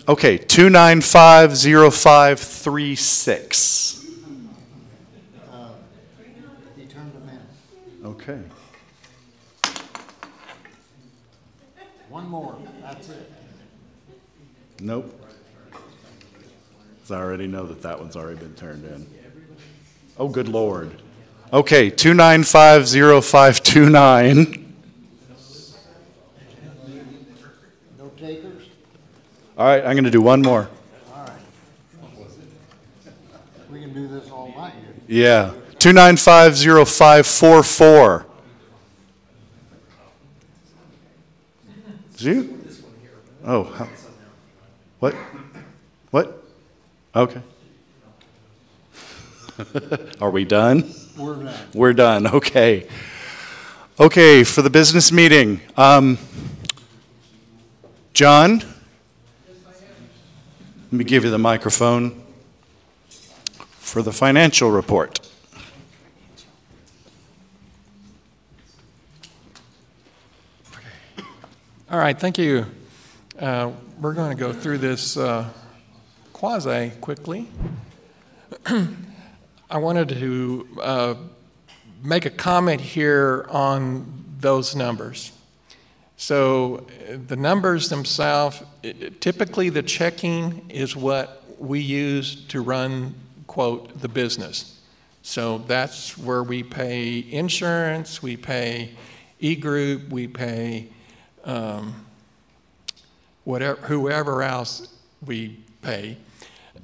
Okay, 2950536. He uh, turned them in. Okay. One more, that's it. Nope. I already know that that one's already been turned in. Oh, good lord. Okay, 2950529. No takers? All right, I'm going to do one more. All right. We can do this all night. Yeah, 2950544. Is you? Oh, how- what? What? Okay. Are we done? We're done. We're done, okay. Okay, for the business meeting, um, John? Let me give you the microphone for the financial report. All right, thank you. Uh, We're going to go through this uh, quasi quickly. I wanted to uh, make a comment here on those numbers. So the numbers themselves, typically the checking is what we use to run, quote, the business. So that's where we pay insurance, we pay e-group, we pay um, whatever, whoever else we pay.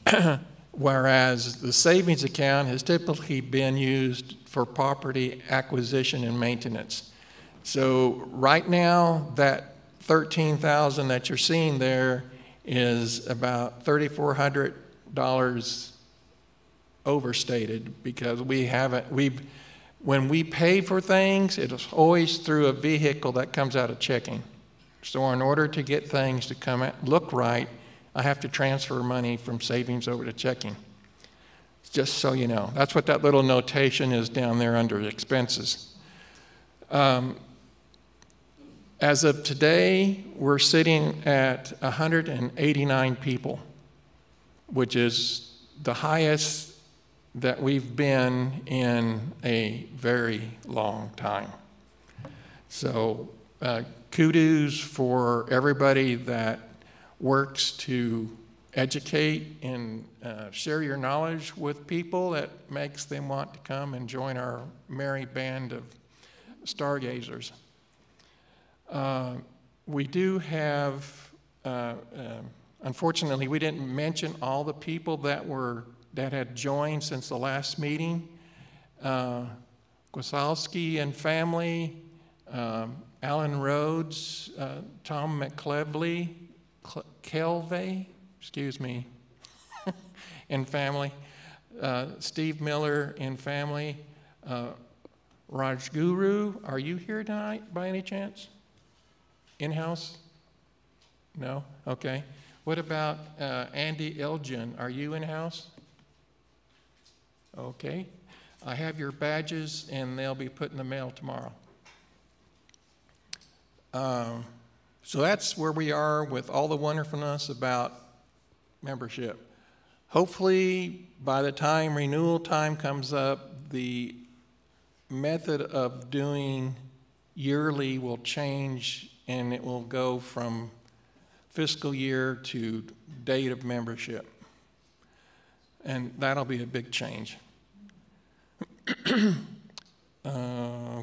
Whereas the savings account has typically been used for property acquisition and maintenance. So right now, that 13,000 that you're seeing there is about $3,400 overstated because we haven't, we've, when we pay for things, it is always through a vehicle that comes out of checking. So in order to get things to come look right, I have to transfer money from savings over to checking. Just so you know. That's what that little notation is down there under expenses. Um, as of today, we're sitting at 189 people, which is the highest that we've been in a very long time. So uh, kudos for everybody that works to educate and uh, share your knowledge with people that makes them want to come and join our merry band of stargazers. Uh, we do have, uh, um, unfortunately, we didn't mention all the people that were that had joined since the last meeting. Uh, and family, um, Alan Rhodes, uh, Tom McClevely, Kelvey, excuse me, and family, uh, Steve Miller and family, uh, Raj Guru, are you here tonight by any chance? In-house? No? Okay. What about uh, Andy Elgin? Are you in-house? Okay. I have your badges, and they'll be put in the mail tomorrow. Um, so that's where we are with all the wonderfulness about membership. Hopefully, by the time renewal time comes up, the method of doing yearly will change and it will go from fiscal year to date of membership. And that'll be a big change. uh,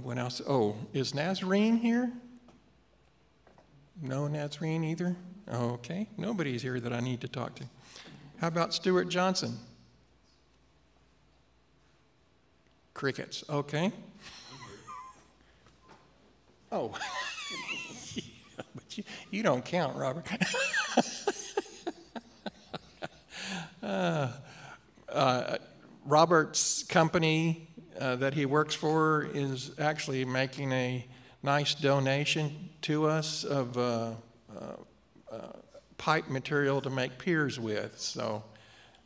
what else? Oh, is Nazarene here? No Nazarene either? Okay, nobody's here that I need to talk to. How about Stuart Johnson? Crickets, okay. Oh. You don't count, Robert. Uh, uh, Robert's company uh, that he works for is actually making a nice donation to us of uh, uh, uh, pipe material to make piers with. So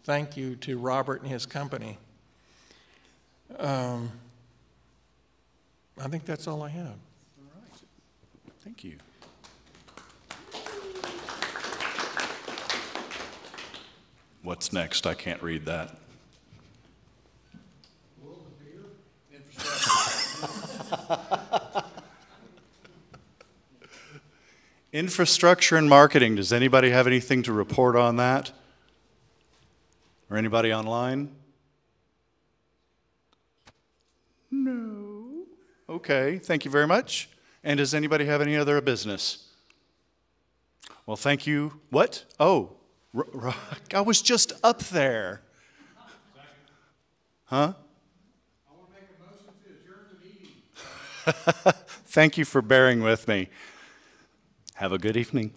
thank you to Robert and his company. Um, I think that's all I have. Thank you. What's next? I can't read that. Infrastructure and marketing. Does anybody have anything to report on that? Or anybody online? No. Okay, thank you very much. And does anybody have any other business? Well, thank you. What? Oh, r- r- I was just up there. Huh? Thank you for bearing with me. Have a good evening.